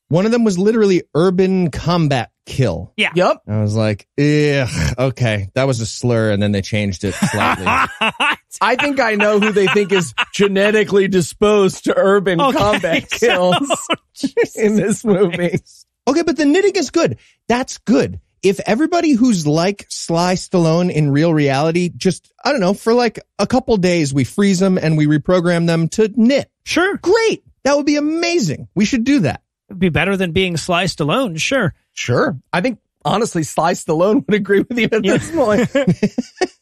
One of them was literally urban combat kill. Yeah. Yup. I was like, ugh, okay, that was a slur, and then they changed it slightly. (laughs) I think I know who they think is genetically disposed to urban Okay, combat (laughs) so- kills in this movie. okay, but the knitting is good. That's good. If everybody who's like Sly Stallone in real reality, just, I don't know, for like a couple days, we freeze them and we reprogram them to knit. sure. Great. That would be amazing. We should do that. It'd be better than being sliced alone. Sure. Sure. I think honestly, sliced alone (laughs) would agree with you at Yeah. this point. (laughs) (laughs)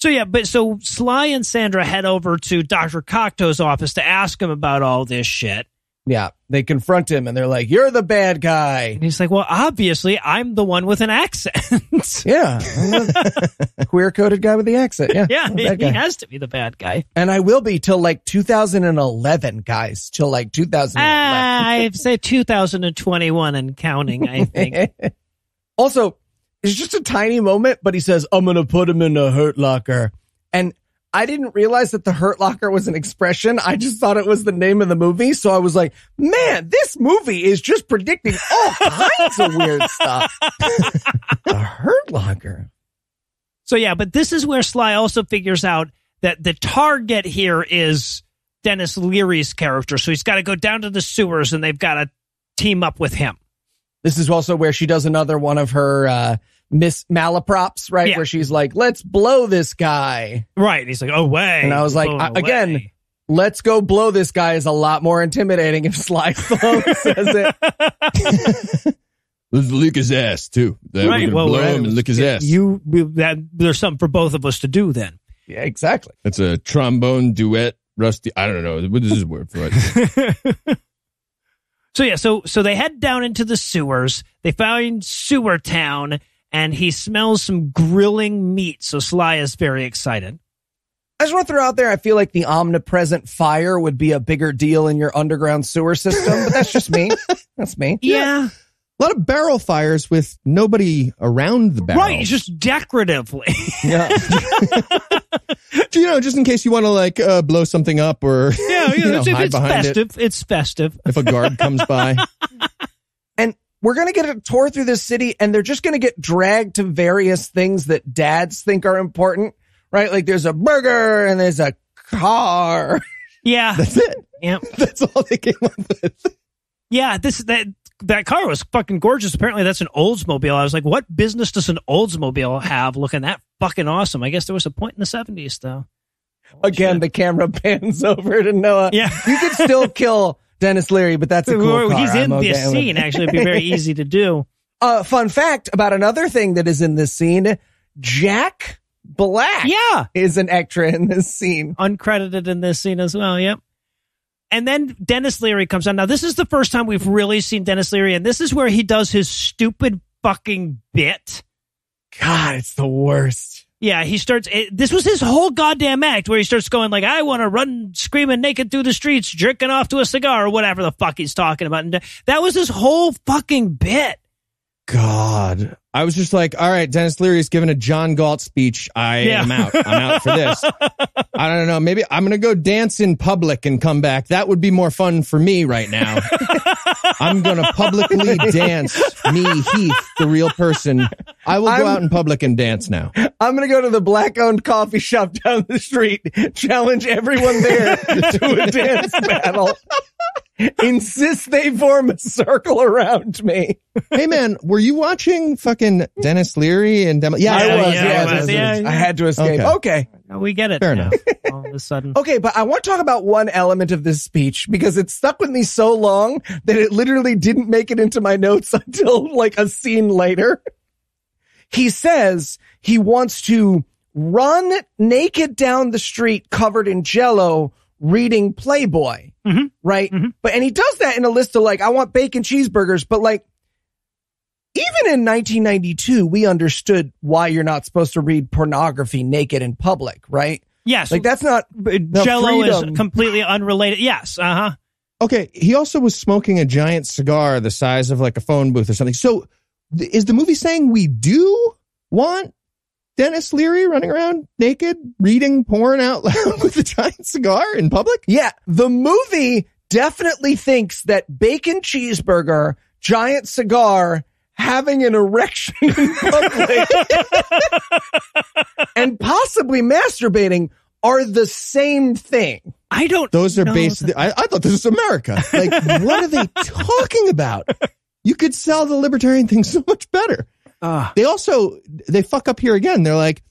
So yeah, but so Sly and Sandra head over to Dr. Cocteau's office to ask him about all this shit. Yeah. They confront him and they're like, you're the bad guy. And he's like, well, obviously I'm the one with an accent. (laughs) Yeah. Queer coded guy with the accent. Yeah. yeah, he, guy. has to be the bad guy. And I will be till like 2011, guys. Till like 2011. Ah, I'd say 2021 and counting, I think. (laughs) also, it's just a tiny moment, but he says, I'm going to put him in a hurt locker. And I didn't realize that the Hurt Locker was an expression. I just thought it was the name of the movie. So I was like, man, this movie is just predicting all kinds of weird stuff. (laughs) the Hurt Locker. So yeah, but this is where Sly also figures out that the target here is Denis Leary's character. So he's got to go down to the sewers and they've got to team up with him. This is also where she does another one of her uh, Miss Malaprops, right? Yeah. Where she's like, let's blow this guy. Right. He's like, oh, way. And I was like, oh, uh, I- again. Let's go blow this guy is a lot more intimidating if Sly Stallone (laughs) says it. Let's lick his ass too. Then Right, well, blow right. him and lick his ass. you, that, there's something for both of us to do then. Yeah, exactly. That's a trombone duet. Rusty. I don't know. What is his word for it? (laughs) So yeah, so so they head down into the sewers. They find Sewer Town, and he smells some grilling meat. So Sly is very excited. I just want to throw out there, I feel like the omnipresent fire would be a bigger deal in your underground sewer system, but that's just me. (laughs) That's me. Yeah, a lot of barrel fires with nobody around the barrel. right. It's just decoratively. Yeah. (laughs) (laughs) you know, just in case you want to like uh, blow something up or yeah, you know, it's, hide it's behind it festive. It's festive. if a guard comes by. and we're going to get a tour through this city and they're just going to get dragged to various things that dads think are important, right? Like there's a burger and there's a car. (laughs) Yeah, That's it. yeah, (laughs) That's all they came up with. yeah. This that that car was fucking gorgeous. Apparently, that's an Oldsmobile. I was like, what business does an Oldsmobile have looking that fucking awesome? I guess there was a point in the seventies though. Again, the camera (laughs) pans over to Noah. Yeah. You could still kill Denis Leary, but that's a cool car. He's in I'm this okay scene. Actually, it'd be very easy to do. (laughs) Uh, fun fact about another thing that is in this scene. Jack Black Yeah. is an extra in this scene. uncredited in this scene as well. Yep. And then Denis Leary comes on. Now, this is the first time we've really seen Denis Leary, and this is where he does his stupid fucking bit. God, it's the worst. Yeah, he starts. It, this was his whole goddamn act where he starts going like, "I want to run screaming naked through the streets, jerking off to a cigar, or whatever the fuck he's talking about." And that was his whole fucking bit. God. I was just like, all right, Denis Leary's giving a John Galt speech. I Yeah. am out. I'm out for this. (laughs) I don't know. Maybe I'm going to go dance in public and come back. That would be more fun for me right now. (laughs) I'm going to publicly dance me, Heath, the real person. I will go I'm- out in public and dance now. I'm going to go to the black owned coffee shop down the street, challenge everyone there (laughs) to a dance battle, insist they form a circle around me. Hey man, were you watching fucking Denis Leary and Dem- yeah, I was, yeah, yeah, I was, this is- yeah, yeah. I had to escape. Okay. okay. Now we get it. Fair now, enough. All of a sudden. Okay, but I want to talk about one element of this speech because it stuck with me so long that it literally didn't make it into my notes (laughs) until like a scene later. He says he wants to run naked down the street covered in jello reading Playboy. Mhm. Right? Mhm. But, and he does that in a list of like, I want bacon cheeseburgers, but like, even in 1992, we understood why you're not supposed to read pornography naked in public, right? Yes. Like that's not Jello freedom. is completely unrelated. Yes. Uh huh. Okay, he also was smoking a giant cigar the size of like a phone booth or something. So, th- is the movie saying we do want Denis Leary running around naked, reading porn out loud (laughs) with a giant cigar in public? Yeah, the movie definitely thinks that bacon cheeseburger, giant cigar, having an erection in public, (laughs) and possibly masturbating are the same thing. I don't. Those are know based. I, I thought this was America. Like, what are they (laughs) talking about? You could sell the libertarian thing (laughs) so much better. Ah. They also they fuck up here again. They're like,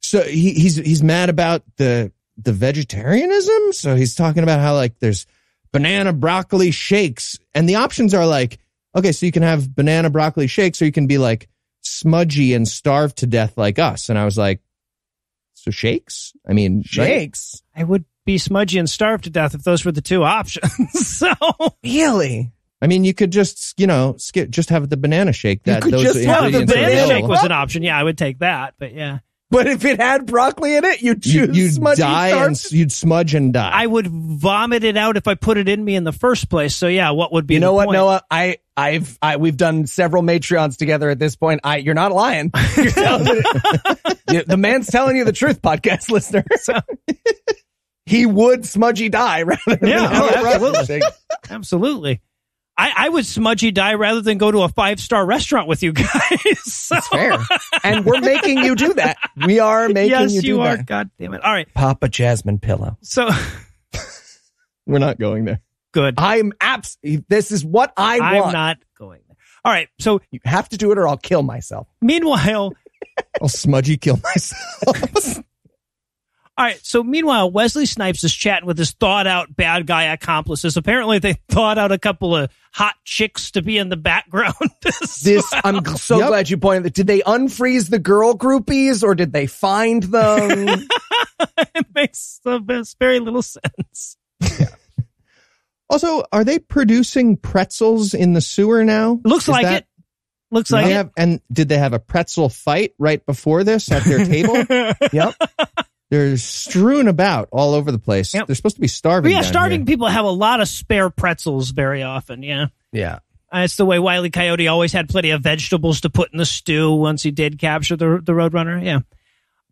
so he, he's he's mad about the the vegetarianism. So he's talking about how like there's banana broccoli shakes, and the options are like, okay, so you can have banana broccoli shakes, or you can be like smudgy and starve to death like us. And I was like, so shakes? I mean, right? Shakes. I would be smudgy and starve to death if those were the two options. (laughs) so Really? I mean, you could just you know skip, just have the banana shake. That could those just have the banana banana shake was an option. Yeah, I would take that. But yeah, But if it had broccoli in it, you'd You, choose you'd smudgy die and starch? s- you'd smudge and die. I would vomit it out if I put it in me in the first place. So yeah, what would be You know the what, point? Noah? I, I've, I, we've done several Matreons together at this point. I, you're not lying. (laughs) You're telling me- You- the man's telling you the truth, podcast listener. (laughs) he would smudgy die rather than Yeah, oh, have oh, absolutely. shake. Absolutely. I, I would smudgy die rather than go to a five star restaurant with you guys. (laughs) So- Fair. And we're making you do that. We are making yes, you do you are. that. God damn it. All right. Papa Jasmine pillow. So (laughs) We're not going there. good. I'm abs. This is what I I'm want. not going there. All right. So You have to do it or I'll kill myself. meanwhile, (laughs) I'll smudgy kill myself. All right. So meanwhile, Wesley Snipes is chatting with his thought out bad guy accomplices. Apparently, they (laughs) thought out a couple of hot chicks to be in the background. (laughs) This I'm (laughs) so Yep. glad you pointed that. Did they unfreeze the girl groupies or did they find them? it makes the best, very little sense. also, are they producing pretzels in the sewer now? Looks Is like that- it. Looks like they it. have, and did they have a pretzel fight right before this at their table? yep. They're strewn about all over the place. Yep. They're supposed to be starving. But yeah, down starving here. people have a lot of spare pretzels very often. Yeah. Yeah. Uh, That's the way Wiley Coyote always had plenty of vegetables to put in the stew once he did capture the the Roadrunner. Yeah.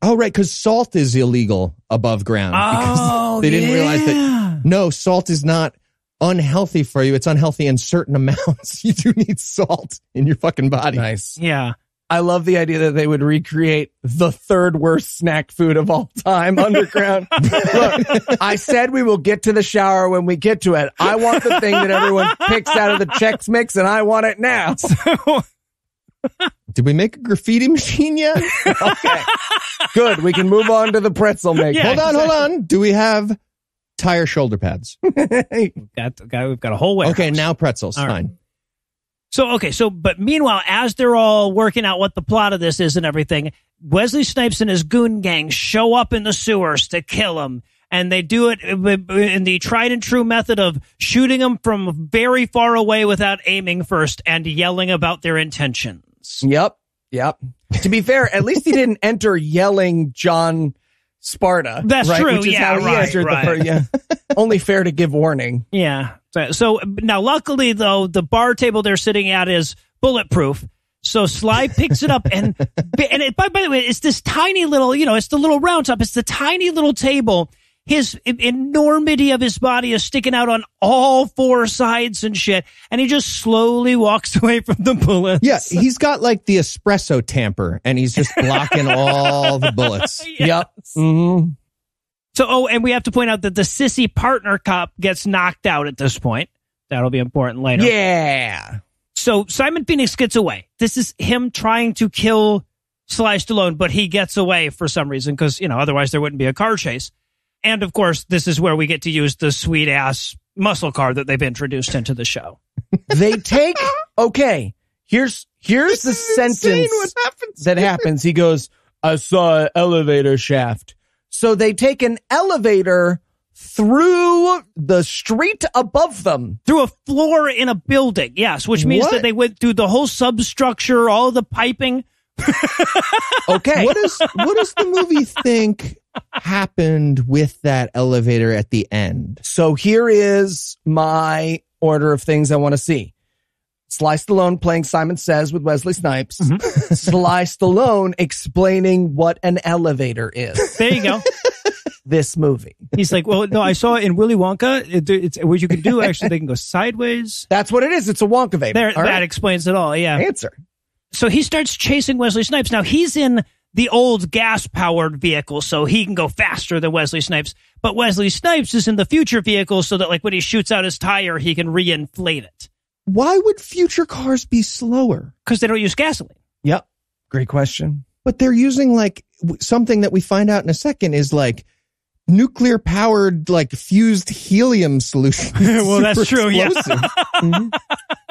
Oh, right, because salt is illegal above ground. because Oh, they didn't realize that. No, salt is not unhealthy for you. It's unhealthy in certain (laughs) amounts. You do need salt in your fucking body. Nice. Yeah. I love the idea that they would recreate the third worst snack food of all time (laughs) underground. Look, I said we will get to the shower when we get to it. I want the thing that everyone picks out of the Chex Mix and I want it now. (laughs) Did we make a graffiti machine yet? Okay. Good. We can move on to the pretzel maker. Yeah. hold on, hold on. Do we have tire shoulder pads? (laughs) Got, got we've got a whole warehouse. Okay, now pretzels. All right. So okay, so but meanwhile, as they're all working out what the plot of this is and everything, Wesley Snipes and his goon gang show up in the sewers to kill him. And they do it uh, in the tried and true method of shooting them from very far away without aiming first and yelling about their intentions. Yep. Yep. To be fair, at least he didn't enter yelling John Sparta. That's right? true. Which is Yeah, how he right, entered right. the per- yeah. (laughs) Only fair to give warning. Yeah. So, so now, luckily though, the bar table they're sitting at is bulletproof. So Sly (laughs) picks it up and and it, by, by the way, it's this tiny little, you know, it's the little round top. It's the tiny little table. His enormity of his body is sticking out on all four sides and shit. And he just slowly walks (laughs) away from the bullets. Yeah, he's got like the espresso tamper and he's just blocking all the bullets. (laughs) Yep. Mhm. So, oh, and we have to point out that the sissy partner cop gets knocked out at this point. That'll be important later. Yeah. So Simon Phoenix gets away. This is him trying to kill Sly Stallone, but he gets away for some reason because, you know, otherwise there wouldn't be a car chase. And of course, this is where we get to use the sweet ass muscle car that they've introduced into the show. They take okay. Here's here's the sentence happens? that happens. He goes, "I saw an elevator shaft." So they take an elevator through the street above them. Through a floor in a building, yes, which means What? that they went through the whole substructure, all the piping. (laughs) Okay. What is what does the movie think happened with that elevator at the end? So here is my order of things I want to see. Sly Stallone playing Simon Says with Wesley Snipes. Mm-hmm. (laughs) Sly Stallone explaining what an elevator is. There you go. (laughs) This movie. He's like, well, no, I saw it in Willy Wonka. It, it's what you can do. Actually, they can go sideways. That's what it is. It's a Wonka There, that right. explains it all. Yeah. Answer. so he starts chasing Wesley Snipes. Now he's in the old gas powered vehicle, so he can go faster than Wesley Snipes. But Wesley Snipes is in the future vehicle, so that like when he shoots out his tire, he can reinflate it Why would future cars be slower? because they don't use gasoline. Yep. Great question. But they're using like something that we find out in a second is like nuclear powered like fused helium solution. (laughs) Well, that's true, yeah. explosive. (laughs) Mm-hmm.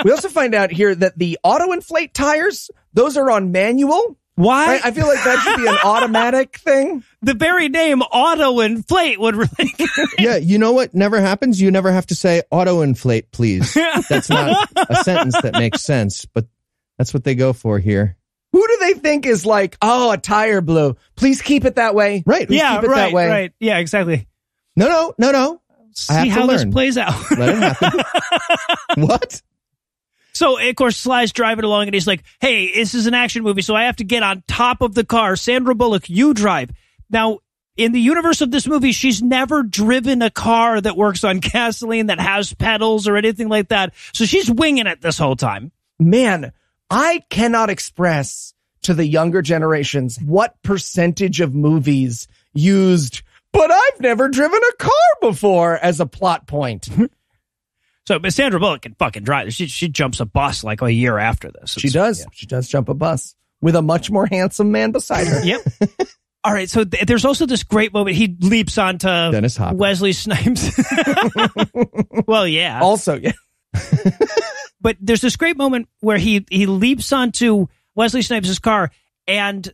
We also find out here that the auto inflate tires, those are on manual. Why? Right? I feel like that should be an automatic thing. (laughs) the very name auto inflate would really. (laughs) yeah, you know what never happens? You never have to say auto inflate, please. (laughs) That's not a sentence that makes sense, but that's what they go for here. Who do they think is like, oh, a tire blew? Please keep it that way. Right. Please yeah, keep it right, that way. right. Yeah, exactly. No, no, no, no. See have to how this plays out. Let it happen. what? So, of course, Sly's driving along and he's like, Hey, this is an action movie, so I have to get on top of the car. Sandra Bullock, you drive. Now, in the universe of this movie, she's never driven a car that works on (laughs) gasoline, that has pedals or anything like that. So she's winging it this whole time. Man, I cannot express to the younger generations what percentage of movies used, but I've never driven a car before as a plot point. (laughs) So, but Sandra Bullock can fucking drive. She, she jumps a bus like a year after this. She It's- does. She does jump a bus with a much more handsome man beside her. Yep. (laughs) All right. So th- there's also this great moment. He leaps onto Dennis Hopper. Wesley Snipes. (laughs) well, yeah. Also, yeah. (laughs) but there's this great moment where he he leaps onto Wesley Snipes' car and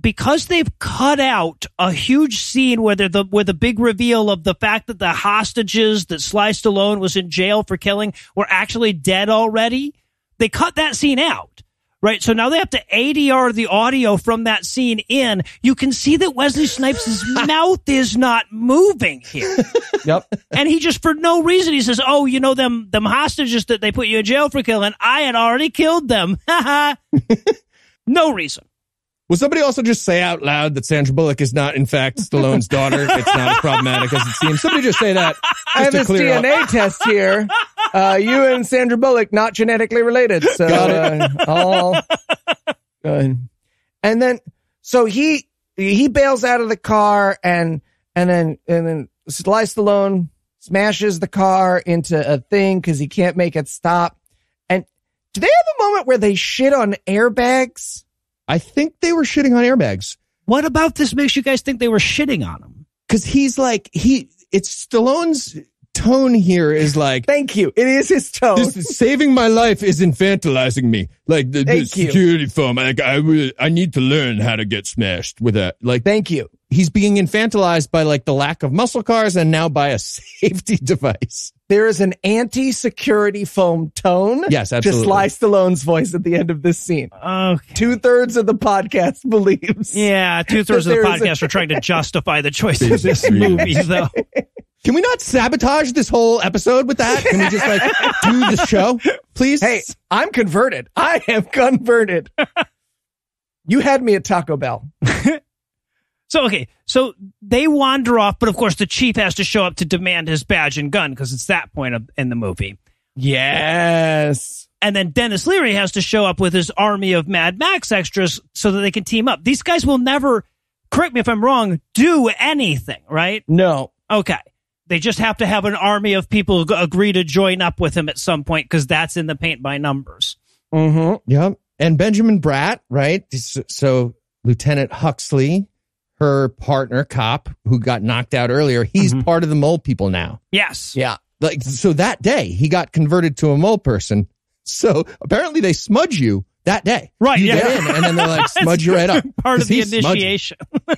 because they've cut out a huge scene where the where the big reveal of the fact that the hostages that Sly Stallone was in jail for killing were actually dead already, they cut that scene out. Right, so now they have to ADR the audio from that scene in. You can see that Wesley Snipes' (laughs) mouth is not moving here (laughs) Yep. and he just for no reason he says, "Oh, you know them them hostages that they put you in jail for killing. I had already killed them." (laughs) no reason. Will somebody also just say out loud that Sandra Bullock is not, in fact, Stallone's daughter? (laughs) It's not as problematic as it seems. Somebody just say that. I have Just this clear up. DNA test here. Uh, you and Sandra Bullock not genetically related. So, Got uh, all good. And then, so he, he bails out of the car and, and then, and then Sly Stallone smashes the car into a thing because he can't make it stop. And do they have a moment where they shit on airbags? I think they were shitting on airbags What about this makes you guys think they were shitting on him? because he's like, he, it's Stallone's tone here is like, Thank you. It is his tone. this is saving my life is infantilizing me. Like the, the Thank you. security foam. Like I, will- I need to learn how to get smashed with that. Like Thank you. he's being infantilized by like the lack of muscle cars and now by a (laughs) safety device. There is an anti-security foam tone. Yes, To absolutely. Sly Stallone's voice at the end of this scene. Okay. Two thirds of the podcast (laughs) believes. Yeah, two thirds of the There is a- podcast are trying to (laughs) justify the choice of this movie, though. (laughs) Can we not sabotage this whole episode with that? Can we just like do the show, please? Hey, I'm converted. I am converted. you had me at Taco Bell. So okay, so they wander off, but of course the chief has to show up to demand his badge and gun because it's that point of, in the movie. Yes. And then Denis Leary has to show up with his army of Mad Max extras so that they can team up. These guys will never, correct me if I'm wrong, do anything, right? No. Okay. They just have to have an army of people agree to join up with him at some point because that's in the paint by numbers. Mm-hmm. Yep. And Benjamin Bratt, right? So, so Lieutenant Huxley, her partner cop who got knocked out earlier, he's Mm-hmm. part of the mole people now. Yes. Yeah. Like so that day he got converted to a mole person. So apparently they smudge you that day. Right, You yeah. get in and then they're like (laughs) smudge you right up. Part of the initiation. (laughs)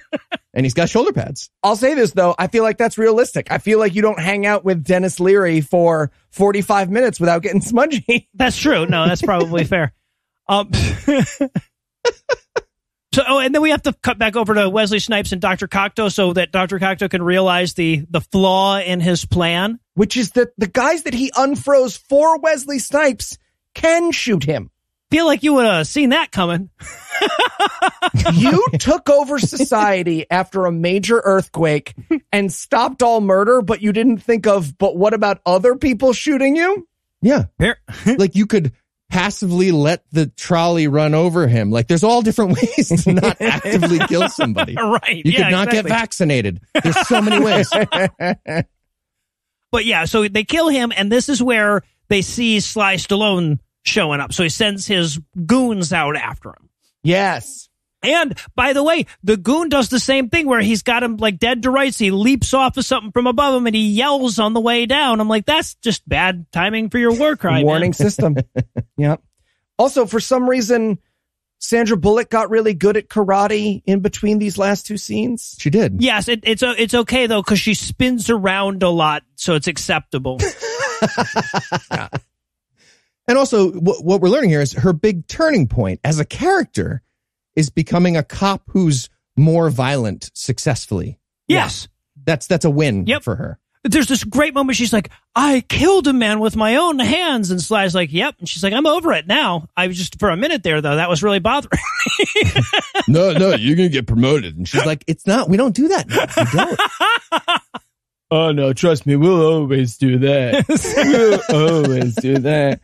And he's got shoulder pads. I'll say this though. I feel like that's realistic. I feel like you don't hang out with Denis Leary for 45 minutes without getting (laughs) smudgy. That's true. No, that's probably fair. Um, so, oh, and then we have to cut back over to Wesley Snipes and Dr. Cocteau so that Dr. Cocteau can realize the, the flaw in his plan. Which is that the guys that he unfroze for Wesley Snipes can shoot him. Feel like you would have seen that coming. (laughs) (laughs) You took over society after a major earthquake and stopped all murder, but you didn't think of, but what about other people shooting you? Yeah. Like you could passively let the trolley run over him. Like there's all different (laughs) ways to not actively (laughs) kill somebody. right. You yeah, could not get vaccinated. There's so many ways. (laughs) But yeah, so they kill him, and this is where they see Sly Stallone showing up. So he sends his goons out after him. Yes. And by the way, the goon does the same thing where he's got him like dead to rights. He leaps off of something from above him and he yells on the way down. I'm like, that's just bad timing for your war crime. man. Warning system. (laughs) yep. Also, for some reason, Sandra Bullock got really good at karate in between these last two scenes. She did. Yes, it, it's uh, it's okay though because she spins around a lot, so it's acceptable. (laughs) And also, what, what we're learning here is her big turning point as a character is becoming a cop who's more violent successfully. Yes. That's that's a win Yep. for her. There's this great moment. She's like, I killed a man with my own hands. And Sly's like, yep. And she's like, I'm over it now. I was just for a minute there, though. That was really bothering. (laughs) no, no, you're gonna get promoted. And she's like, it's not. We don't do that. (laughs) now. We don't. Oh no, trust me, we'll always do that. (laughs) we'll always do that.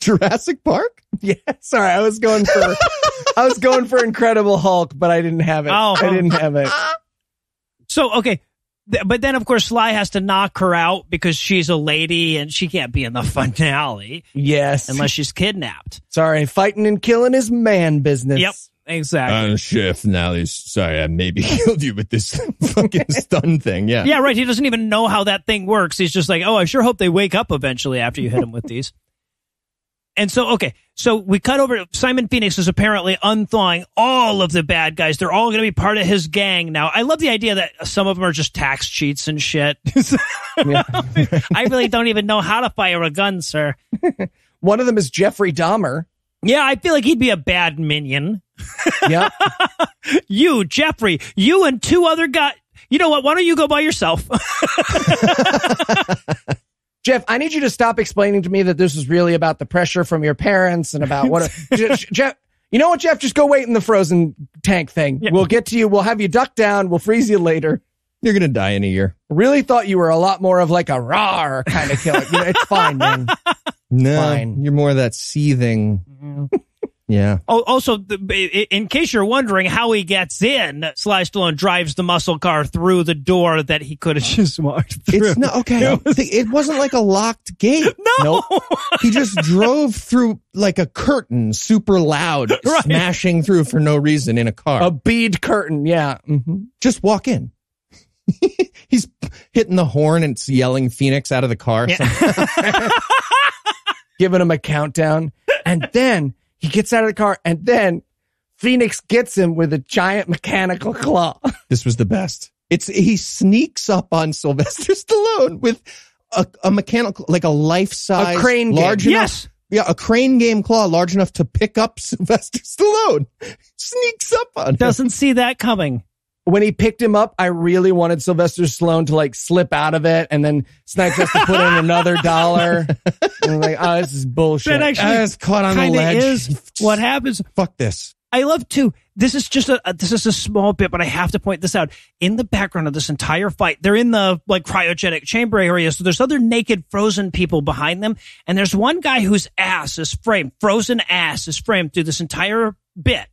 Jurassic Park. yeah, sorry, I was going for I was going for Incredible Hulk, but I didn't have it. Oh. I didn't have it. so, okay. But then, of course, Sly has to knock her out because she's a lady and she can't be in the (laughs) finale Yes. unless she's kidnapped. sorry, fighting and killing is man business. Yep. Exactly. Uh, Chef, now he's sorry. I maybe (laughs) killed you with this fucking (laughs) stun thing. Yeah. yeah, right. He doesn't even know how that thing works. He's just like, oh, I sure hope they wake up eventually after you hit him with these. And so, okay, so we cut over. Simon Phoenix is apparently unthawing all of the bad guys. They're all going to be part of his gang now. I love the idea that some of them are just tax cheats and shit. (laughs) I really don't even know how to fire a gun, sir. One of them is Jeffrey Dahmer. Yeah, I feel like he'd be a bad minion. Yep. (laughs) You, Jeffrey, you and two other guys. You know what? Why don't you go by yourself? (laughs) Jeff, I need you to stop explaining to me that this is really about the pressure from your parents and about what. (laughs) Jeff, you know what, Jeff? Just go wait in the frozen tank thing. We'll get to you. We'll have you duck down. We'll freeze you later. You're gonna die in a year. Really thought you were a lot more of like a rawr kind of killer. You know, it's fine, man. No, you're more of that seething. yeah. Oh, also, in case you're wondering how he gets in, Sly Stallone drives the muscle car through the door that he could have just walked through. It's not okay. It wasn't like a locked gate. (laughs) no, He just drove through like a curtain, super loud, (laughs) Right. smashing through for no reason in a car. A bead curtain. Yeah. hmm just walk in. (laughs) He's hitting the horn and it's yelling Phoenix out of the car. Yeah. Some- Giving him a countdown. And (laughs) then he gets out of the car and then Phoenix gets him with a giant mechanical claw. (laughs) this was the best. It's he sneaks up on Sylvester (laughs) Stallone with a, a mechanical, like a life size, A crane game. large enough. yes, Yeah, a crane game claw large enough to pick up Sylvester Stallone. Sneaks up on him. doesn't see that coming. When he picked him up, I really wanted Sylvester Stallone to like slip out of it, and then Snipes has to put in another dollar. And (laughs) I'm like, oh, this is bullshit. That actually Ah, it's caught on the ledge. is what happens. Fuck this. I love too. This is just a, a- this is a small bit, but I have to point this out. In the background of this entire fight, they're in the like cryogenic chamber area. So there's other naked frozen people behind them. And there's one guy whose ass is framed, frozen ass is framed through this entire bit.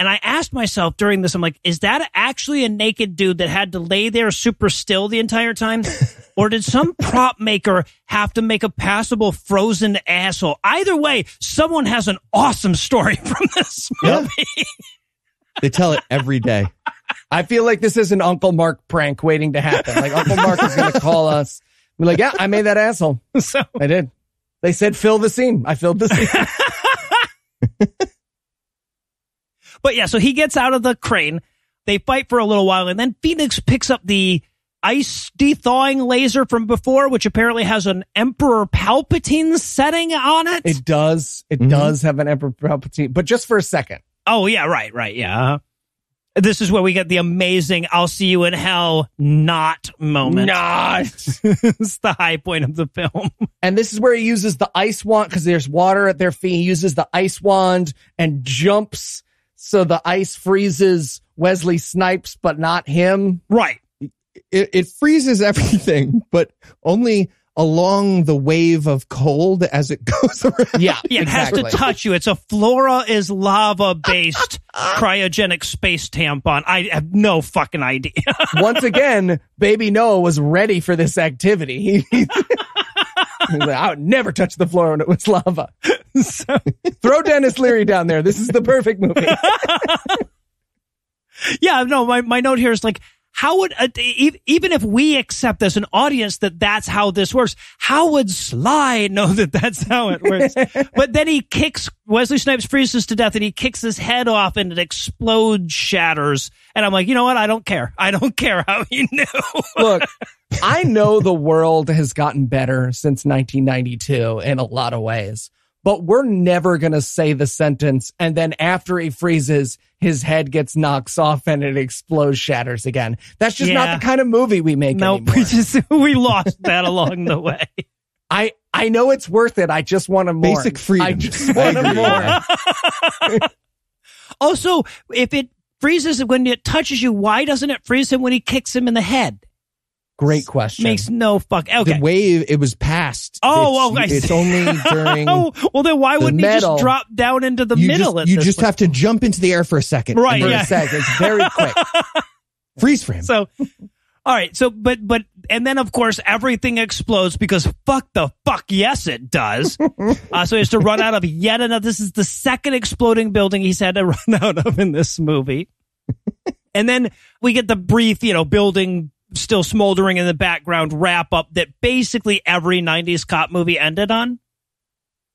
And I asked myself during this, I'm like, is that actually a naked dude that had to lay there super still the entire time? (laughs) or did some prop maker have to make a passable frozen asshole? Either way, someone has an awesome story (laughs) from this Yeah. movie. They tell it every day. I feel like this is an Uncle Mark prank waiting to happen. Like Uncle Mark is going to call us. Be like, yeah, I made that asshole. (laughs) so I did. They said fill the scene. I filled the scene. But yeah, so he gets out of the crane. They fight for a little while, and then Phoenix picks up the ice thawing laser from before, which apparently has an Emperor Palpatine setting on it. It does. It Mhm. does have an Emperor Palpatine, but just for a second. oh yeah, right, right, yeah. uh-huh. This is where we get the amazing "I'll see you in hell" not moment. Not. (laughs) it's the high point of the film. And this is where he uses the ice wand because there's water at their feet. He uses the ice wand and jumps so the ice freezes Wesley Snipes, but not him. Right. It, it freezes (laughs) everything, but only along the wave of cold as it (laughs) goes around. Yeah, Yeah, it has to touch you. It's a Flora is lava based (laughs) cryogenic space tampon. I have no fucking idea. Once again, baby Noah was ready for this activity. He- He's like, I would never touch the floor when it was lava. (laughs) so, Throw Denis Leary down there. This is the perfect movie. (laughs) yeah, no, my, my note here is like, how would uh, e- even if we accept as an audience that that's how this works, how would Sly know (laughs) that that's how it works? but then he kicks Wesley Snipes freezes to death and he kicks his head off and it explodes, shatters. And I'm like, you know what? I don't care. I don't care how he knew. Look, I know the world has gotten better since 1992 in a lot of ways, but we're never going to say the sentence. And then after he freezes, his head gets knocked off and it explodes, shatters again. That's just Yeah. not the kind of movie we make no, anymore. we just (laughs) we lost that along the way. I, I know it's worth it. I just want to more. Basic freedom. I just want I to agree, more. (laughs) Also, if it freezes when it touches you, why doesn't it freeze him when he kicks him in the head? Great question. Makes no fuck. Okay. The wave it was passed. Oh, it's, oh, it's only (laughs) during. oh, well then why The wouldn't he metal. just drop down into the you middle? just, you just have to jump into the air for a second. Right, for yeah. a sec. It's very quick. (laughs) Freeze frame. So, all right. So, but, but, and then of course everything explodes because fuck the fuck yes it does. (laughs) uh, so he has to run out of yet another. This is the second exploding building he's had to run out of in this movie. and then we get the brief, you know, building still smoldering in the background wrap up that basically every 90s cop movie ended on.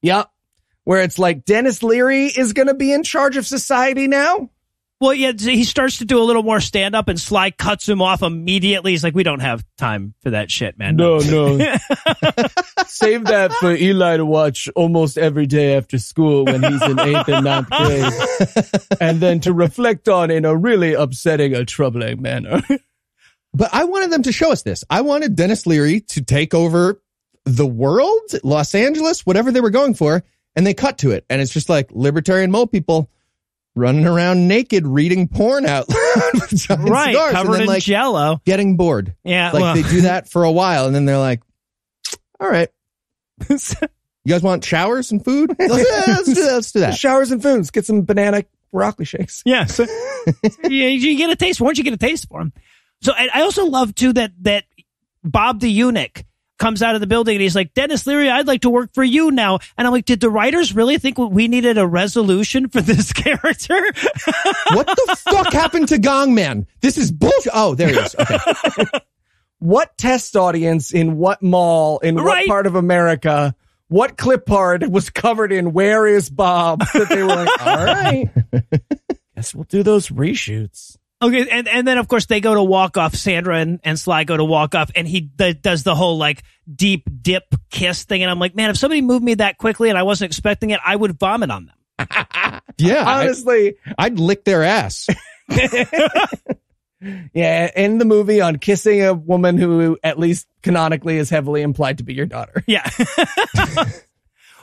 Yep. Where it's like Denis Leary is going to be in charge of society now. Well, yeah, he starts to do a little more stand up and Sly cuts him off immediately. He's like, we don't have time for that shit, man. no. (laughs) No. (laughs) Save that for Eli to watch almost every day after school when he's in eighth and ninth grade. (laughs) and then to reflect on in a really upsetting or troubling manner. But I wanted them to show us this. I wanted Denis Leary to take over the world, Los Angeles, whatever they were going for, and they cut to it. And it's just like libertarian mole people running around naked reading porn out (laughs) loud with giant right. cigars and Covered then in like jello. getting bored. Yeah. Like well, they do that (laughs) for a while and then they're like, all right, you guys want showers and food? (laughs) Like, yeah, let's do that. Let's do that. Showers and foods. Get some banana broccoli shakes. Yeah. So you, you get a taste. Once you get a taste for him. So I, I also love too that that Bob the eunuch comes out of the building and he's like, Denis Leary, I'd like to work for you now. And I'm like, did the writers really think we needed a resolution for this (laughs) character? What the (laughs) fuck happened to Gong Man? This is bullshit. Oh, there he is. Okay. (laughs) What test audience in what mall in what Right. part of America? What clip art was covered in Where is Bob? That they were like, all right, guess we'll do those reshoots. Okay, and, and then of course they go to walk off. Sandra and, and Sly go to walk off, and he th- does the whole like deep dip kiss thing, and I'm like, man, if somebody moved me that quickly and I wasn't expecting it, I would vomit on them. (laughs) Yeah. I, Honestly, I'd lick their ass. (laughs) (laughs) yeah, in the movie on kissing a woman who at least canonically is heavily implied to be your daughter. Yeah.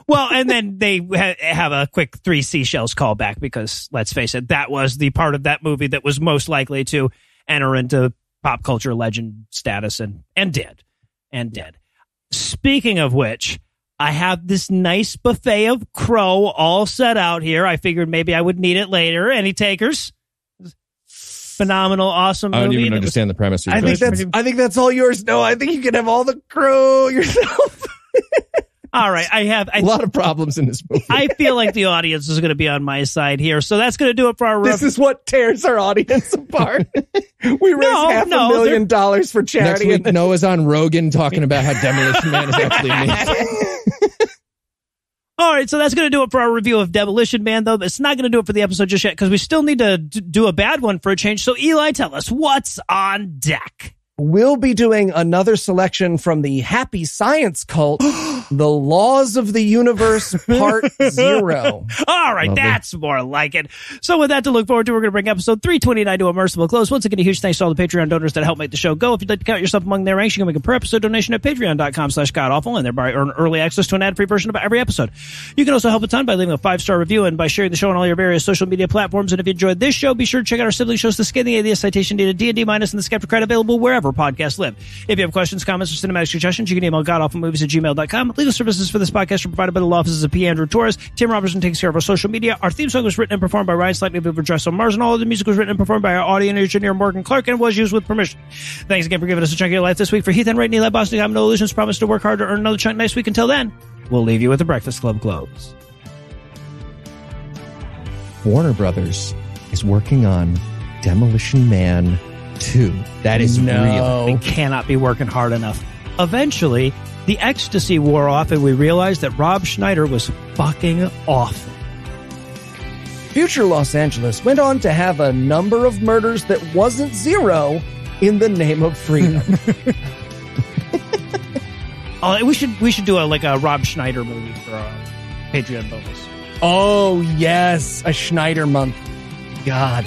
Well, and then they ha- have a quick three seashells callback because let's face it, that was the part of that movie that was most likely to enter into pop culture legend status and, and did. And did. Speaking of which, I have this nice buffet of crow all set out here. I figured maybe I would need it later. Any takers? Phenomenal, awesome I don't even that was- understand the premise. of I think that's I think that's all yours. No, I think you can have all the crow yourself. (laughs) all right. I have. I a lot of problems in this movie. I feel like the audience is going to be on my side here. So that's going to do it for our This is what tears our audience (laughs) apart. we raised No, half no, a million dollars for charity. Next week, and Noah's on Rogan talking about how Demolition Man is actually amazing. (laughs) All right, so that's going to do it for our review of Demolition Man, though. It's not going to do it for the episode just yet because we still need to d- do a bad one for a change. So, Eli, tell us what's on deck. We'll be doing another selection from the Happy Science Cult, (gasps) The Laws of the Universe Part (laughs) Zero. All right, Lovely. that's more like it. So, with that to look forward to, we're going to bring episode 329 to a merciful close. Once again, a huge thanks to all the Patreon donors that help make the show go. If you'd like to count yourself among their ranks, you can make a per episode donation at patreon.com slash godawful and thereby earn early access to an ad free version of every episode. You can also help a ton by leaving a five star review and by sharing the show on all your various social media platforms. And if you enjoyed this show, be sure to check out our sibling shows, The Scathing Atheist, Citation Data, D&D Minus, and The Skeptocrat, available wherever podcasts live. If you have questions, comments, or cinematic suggestions, you can email godawfulmovies at gmail.com. Legal services for this podcast are provided by the law offices of P. Andrew Torres. Tim Robertson takes care of our social media. Our theme song was written and performed by Ryan Slightly of Dress on Mars, and all of the music was written and performed by our audio engineer Morgan Clark and was used with permission. Thanks again for giving us a chunk of your life this week. For Heath Enwright, Eli Bosnick, I'm Noah Lugeons. Promise to work hard to earn another chunk next week. Until then, we'll leave you with the Breakfast Club close. Warner Brothers is working on Demolition Man too. That is real. They cannot be working hard enough. Eventually, the ecstasy wore off and we realized that Rob Schneider was fucking awful. Future Los Angeles went on to have a number of murders that wasn't zero in the name of freedom. Uh, (laughs) (laughs) we should we should do a like a Rob Schneider movie for our Patreon bonus. oh, yes, a Schneider month. God.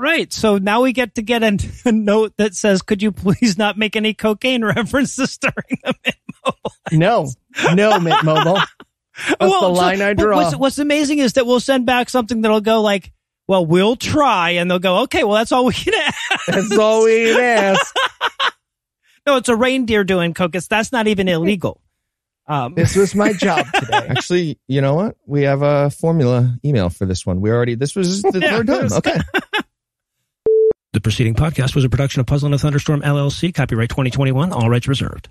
Right, so now we get to get a, a (laughs) note that says, "Could you please not make any cocaine (laughs) references during the Mint No, no, Mint (laughs) Mobile. That's the Well, so- line I but draw. What's, what's amazing is that we'll send back something that'll go like, "Well, we'll try," and they'll go, "Okay, well, that's all we can ask." That's all we can ask. no, it's a reindeer doing coke. It's, that's not even illegal. Um, This was my job today. Actually, you know what? We have a formula email for this one. We already, this was the Yeah, third time. Okay. The preceding podcast was a production of Puzzle in a Thunderstorm LLC, copyright 2021, all rights reserved.